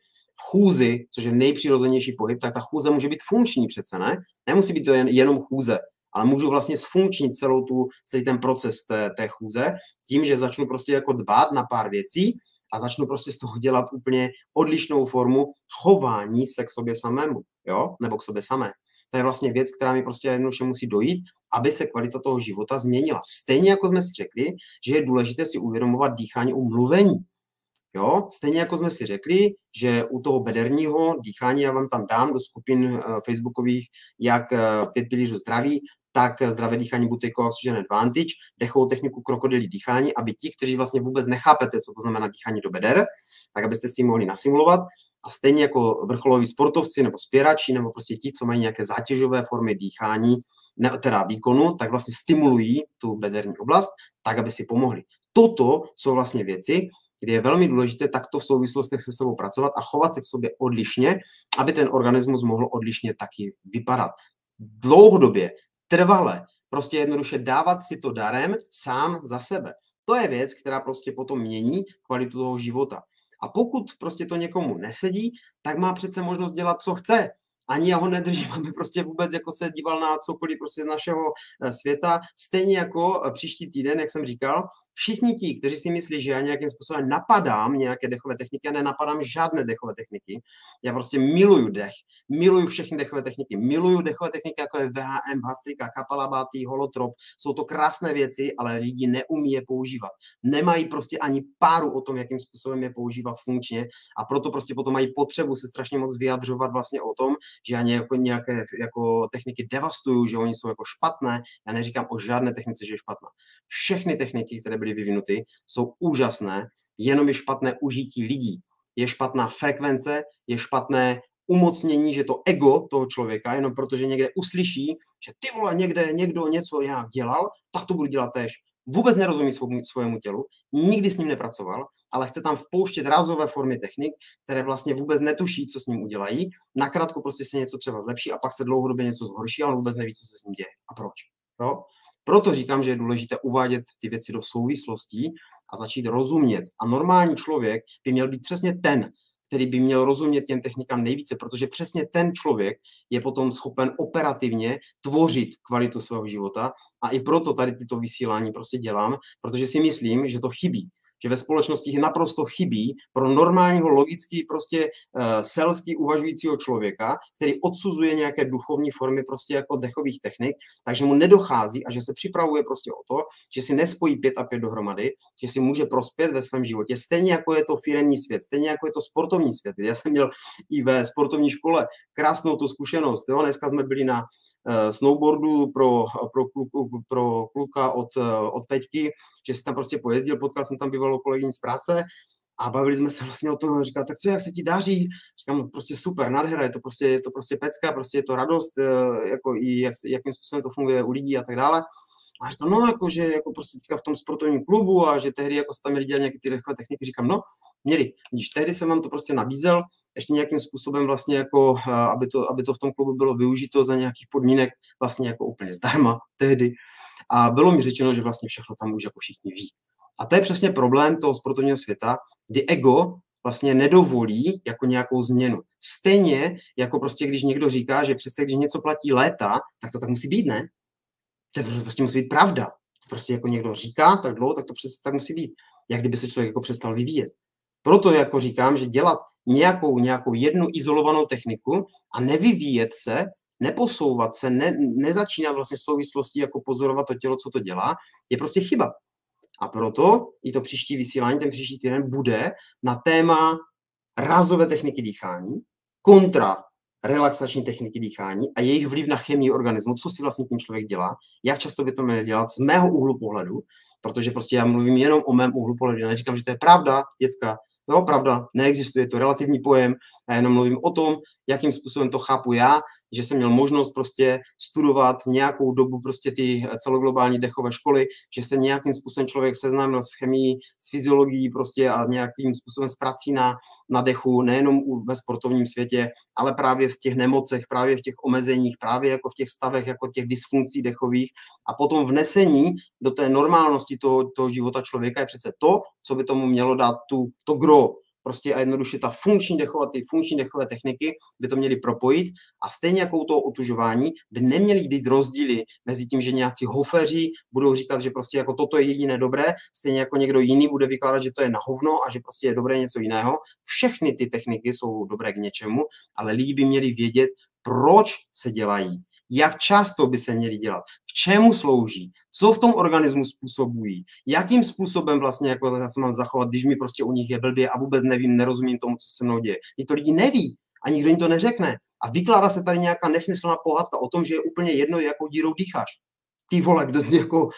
chůzi, což je nejpřirozenější pohyb, tak ta chůze může být funkční přece, ne? Nemusí být to jen, jenom chůze, ale můžu vlastně sfunkčnit celou tu, celý ten proces té, té chůze tím, že začnu prostě jako dbát na pár věcí a začnu prostě z toho dělat úplně odlišnou formu chování se k sobě samému, jo, nebo k sobě samé. To je vlastně věc, která mi prostě jednoduše musí dojít, aby se kvalita toho života změnila. Stejně jako jsme si řekli, že je důležité si uvědomovat dýchání u mluvení. Jo? Stejně jako jsme si řekli, že u toho bederního dýchání, já vám tam dám do skupin uh, facebookových, jak uh, pět pilířů zdraví, tak zdravé dýchání Buteyko Oxygen Advantage, dechovou techniku krokodilí dýchání, aby ti, kteří vlastně vůbec nechápete, co to znamená dýchání do beder, tak abyste si ji mohli nasimulovat. A stejně jako vrcholoví sportovci nebo spěrači, nebo prostě ti, co mají nějaké zátěžové formy dýchání, ne, teda výkonu, tak vlastně stimulují tu bederní oblast, tak, aby si pomohli. Toto jsou vlastně věci, kdy je velmi důležité takto v souvislostech se sebou pracovat a chovat se k sobě odlišně, aby ten organismus mohl odlišně taky vypadat. Dlouhodobě, trvale, prostě jednoduše dávat si to darem sám za sebe. To je věc, která prostě potom mění kvalitu toho života. A pokud prostě to někomu nesedí, tak má přece možnost dělat, co chce ani já ho nedržím, aby prostě vůbec jako se díval na cokoliv prostě z našeho eh, světa. Stejně jako eh, příští týden, jak jsem říkal, všichni ti, kteří si myslí, že já nějakým způsobem napadám nějaké dechové techniky, já nenapadám žádné dechové techniky. Já prostě miluju dech, miluju všechny dechové techniky, miluju dechové techniky, jako je VHM, Hastrika, Kapalabati, Holotrop. Jsou to krásné věci, ale lidi neumí je používat. Nemají prostě ani páru o tom, jakým způsobem je používat funkčně a proto prostě potom mají potřebu se strašně moc vyjadřovat vlastně o tom, že já jako nějaké jako techniky devastuju, že oni jsou jako špatné. Já neříkám o žádné technice, že je špatná. Všechny techniky, které byly vyvinuty, jsou úžasné, jenom je špatné užití lidí. Je špatná frekvence, je špatné umocnění, že to ego toho člověka, jenom protože někde uslyší, že ty vole, někde někdo něco nějak dělal, tak to budu dělat tež vůbec nerozumí svojemu tělu, nikdy s ním nepracoval, ale chce tam vpouštět razové formy technik, které vlastně vůbec netuší, co s ním udělají. Nakrátko prostě se něco třeba zlepší a pak se dlouhodobě něco zhorší, ale vůbec neví, co se s ním děje a proč. Jo? Proto říkám, že je důležité uvádět ty věci do souvislostí a začít rozumět. A normální člověk by měl být přesně ten, který by měl rozumět těm technikám nejvíce, protože přesně ten člověk je potom schopen operativně tvořit kvalitu svého života a i proto tady tyto vysílání prostě dělám, protože si myslím, že to chybí že ve společnosti naprosto chybí pro normálního, logický, prostě uh, selský uvažujícího člověka, který odsuzuje nějaké duchovní formy prostě jako dechových technik, takže mu nedochází a že se připravuje prostě o to, že si nespojí pět a pět dohromady, že si může prospět ve svém životě, stejně jako je to firemní svět, stejně jako je to sportovní svět. Já jsem měl i ve sportovní škole krásnou tu zkušenost. Jo? Dneska jsme byli na uh, snowboardu pro, pro, kluku, pro kluka od, uh, od Peťky, že si tam prostě pojezdil, potkal jsem tam bývalou kolegyni z práce a bavili jsme se vlastně o tom, říkal, tak co, jak se ti daří? Říkám, prostě super, nádhera, je to prostě, je to prostě pecka, prostě je to radost, eh, jako i jak, jakým způsobem to funguje u lidí a tak dále. A říkám, no, jako, že jako prostě teďka v tom sportovním klubu a že tehdy jako se tam měli dělat nějaké ty rychlé techniky, říkám, no, měli. Když tehdy jsem vám to prostě nabízel, ještě nějakým způsobem vlastně jako, eh, aby to, aby to v tom klubu bylo využito za nějakých podmínek vlastně jako úplně zdarma tehdy. A bylo mi řečeno, že vlastně všechno tam už jako všichni ví. A to je přesně problém toho sportovního světa, kdy ego vlastně nedovolí jako nějakou změnu. Stejně jako prostě, když někdo říká, že přece když něco platí léta, tak to tak musí být, ne? To prostě musí být pravda. To prostě jako někdo říká tak dlouho, tak to přece tak musí být. Jak kdyby se člověk jako přestal vyvíjet. Proto jako říkám, že dělat nějakou, nějakou jednu izolovanou techniku a nevyvíjet se, neposouvat se, ne, nezačínat vlastně v souvislosti jako pozorovat to tělo, co to dělá, je prostě chyba. A proto i to příští vysílání, ten příští týden bude na téma rázové techniky dýchání kontra relaxační techniky dýchání a jejich vliv na chemii organismu, co si vlastně tím člověk dělá, jak často by to měl dělat z mého úhlu pohledu, protože prostě já mluvím jenom o mém úhlu pohledu, já neříkám, že to je pravda, děcka, No, pravda, neexistuje to relativní pojem, já jenom mluvím o tom, jakým způsobem to chápu já že jsem měl možnost prostě studovat nějakou dobu prostě ty celoglobální dechové školy, že se nějakým způsobem člověk seznámil s chemií, s fyziologií prostě a nějakým způsobem s prací na, na dechu, nejenom ve sportovním světě, ale právě v těch nemocech, právě v těch omezeních, právě jako v těch stavech, jako těch dysfunkcí dechových. A potom vnesení do té normálnosti toho, toho života člověka je přece to, co by tomu mělo dát tu, to gro, prostě a jednoduše ta funkční dechové, ty funkční dechové techniky by to měly propojit a stejně jako toho otužování by neměly být rozdíly mezi tím, že nějací hofeři budou říkat, že prostě jako toto je jediné dobré, stejně jako někdo jiný bude vykládat, že to je na hovno a že prostě je dobré něco jiného. Všechny ty techniky jsou dobré k něčemu, ale lidi by měli vědět, proč se dělají jak často by se měly dělat, k čemu slouží, co v tom organismu způsobují, jakým způsobem vlastně jako já se mám zachovat, když mi prostě u nich je blbě a vůbec nevím, nerozumím tomu, co se mnou děje. I to lidi neví a nikdo jim to neřekne. A vykládá se tady nějaká nesmyslná pohádka o tom, že je úplně jedno, jakou dírou dýcháš. Ty vole, kdo jako,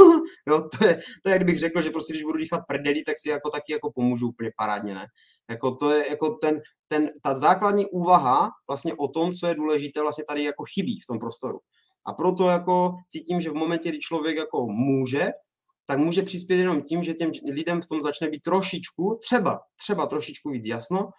jo, to je, to je, jak bych řekl, že prostě když budu dýchat prdelí, tak si jako taky jako pomůžu úplně parádně, ne? Jako to je jako ten, ten, ta základní úvaha vlastně o tom, co je důležité, vlastně tady jako chybí v tom prostoru. A proto jako cítím, že v momentě, kdy člověk jako může, tak může přispět jenom tím, že těm lidem v tom začne být trošičku, třeba, třeba trošičku víc jasno.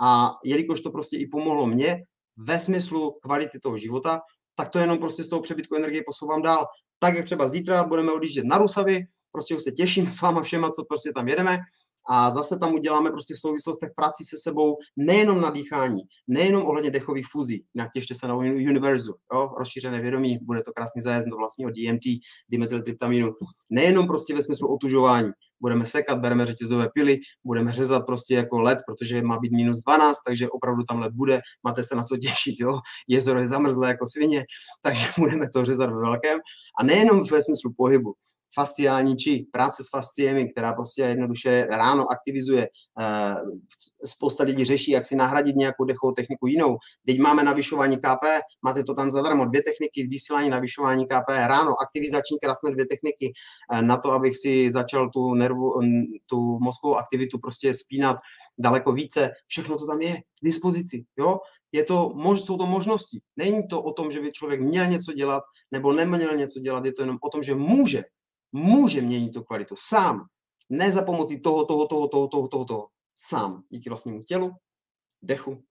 A jelikož to prostě i pomohlo mně ve smyslu kvality toho života, tak to jenom prostě z toho přebytku energie posouvám dál. Tak jak třeba zítra budeme odjíždět na Rusavy, prostě už se těším s váma všema, co prostě tam jedeme a zase tam uděláme prostě v souvislostech práci se sebou nejenom na dýchání, nejenom ohledně dechových fuzí, jinak těšte se na univerzu, jo, rozšířené vědomí, bude to krásný zájezd do vlastního DMT, dimethyltryptaminu, nejenom prostě ve smyslu otužování, budeme sekat, bereme řetězové pily, budeme řezat prostě jako led, protože má být minus 12, takže opravdu tam led bude, máte se na co těšit, jo, jezero je zamrzlé jako svině, takže budeme to řezat ve velkém. A nejenom ve smyslu pohybu, fasciální či práce s fasciemi, která prostě jednoduše ráno aktivizuje. Eh, spousta lidí řeší, jak si nahradit nějakou dechovou techniku jinou. Teď máme navyšování KP, máte to tam zadarmo, dvě techniky, vysílání navyšování KP, ráno aktivizační krásné dvě techniky eh, na to, abych si začal tu, nervu, tu mozkovou aktivitu prostě spínat daleko více. Všechno to tam je k dispozici. Jo? je to, jsou to možnosti. Není to o tom, že by člověk měl něco dělat nebo neměl něco dělat, je to jenom o tom, že může může měnit tu kvalitu sám. Ne za pomocí toho, toho, toho, toho, toho, toho, toho. Sám. Díky vlastnímu tělu, dechu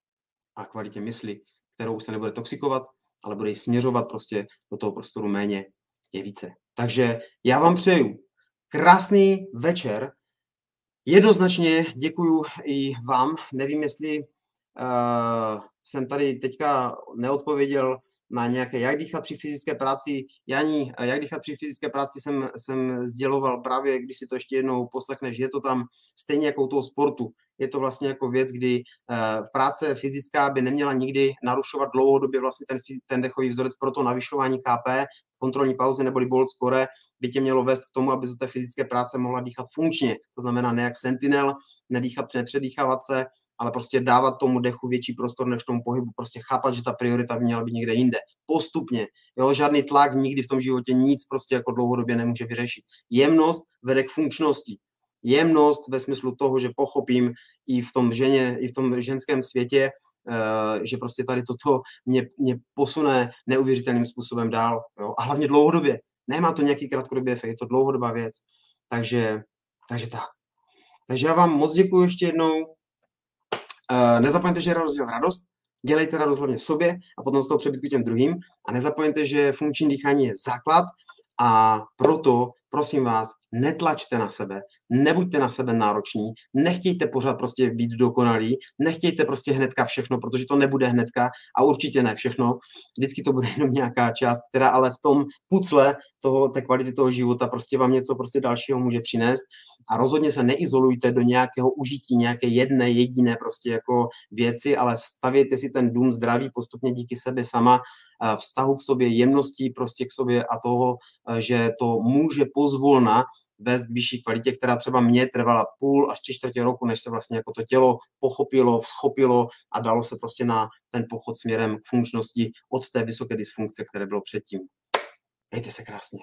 a kvalitě mysli, kterou se nebude toxikovat, ale bude ji směřovat prostě do toho prostoru méně je více. Takže já vám přeju krásný večer. Jednoznačně děkuju i vám. Nevím, jestli uh, jsem tady teďka neodpověděl na nějaké, jak dýchat při fyzické práci. Janí, jak dýchat při fyzické práci jsem, jsem sděloval právě, když si to ještě jednou poslechneš, je to tam stejně jako u toho sportu. Je to vlastně jako věc, kdy uh, práce fyzická by neměla nikdy narušovat dlouhodobě vlastně ten, ten dechový vzorec pro to navyšování KP, kontrolní pauzy neboli bolt score by tě mělo vést k tomu, aby do té fyzické práce mohla dýchat funkčně. To znamená ne jak sentinel, nedýchat, nepředýchávat se, ale prostě dávat tomu dechu větší prostor než tomu pohybu, prostě chápat, že ta priorita by měla být někde jinde. Postupně, jo, žádný tlak nikdy v tom životě nic prostě jako dlouhodobě nemůže vyřešit. Jemnost vede k funkčnosti. Jemnost ve smyslu toho, že pochopím i v tom ženě, i v tom ženském světě, Uh, že prostě tady toto mě, mě posune neuvěřitelným způsobem dál. Jo? A hlavně dlouhodobě. Nemá to nějaký krátkodobý efekt, je to dlouhodobá věc. Takže, takže tak. Takže já vám moc děkuji ještě jednou. Uh, nezapomeňte, že radost je radost, dělejte radost hlavně sobě a potom z toho přebytku těm druhým. A nezapomeňte, že funkční dýchání je základ a proto prosím vás, netlačte na sebe, nebuďte na sebe nároční, nechtějte pořád prostě být dokonalí, nechtějte prostě hnedka všechno, protože to nebude hnedka a určitě ne všechno. Vždycky to bude jenom nějaká část, která ale v tom pucle toho, té kvality toho života prostě vám něco prostě dalšího může přinést a rozhodně se neizolujte do nějakého užití, nějaké jedné, jediné prostě jako věci, ale stavějte si ten dům zdraví postupně díky sebe sama, vztahu k sobě, jemností prostě k sobě a toho, že to může pozvolna vést k vyšší kvalitě, která třeba mě trvala půl až tři čtvrtě roku, než se vlastně jako to tělo pochopilo, schopilo a dalo se prostě na ten pochod směrem k funkčnosti od té vysoké dysfunkce, které bylo předtím. Mějte se krásně.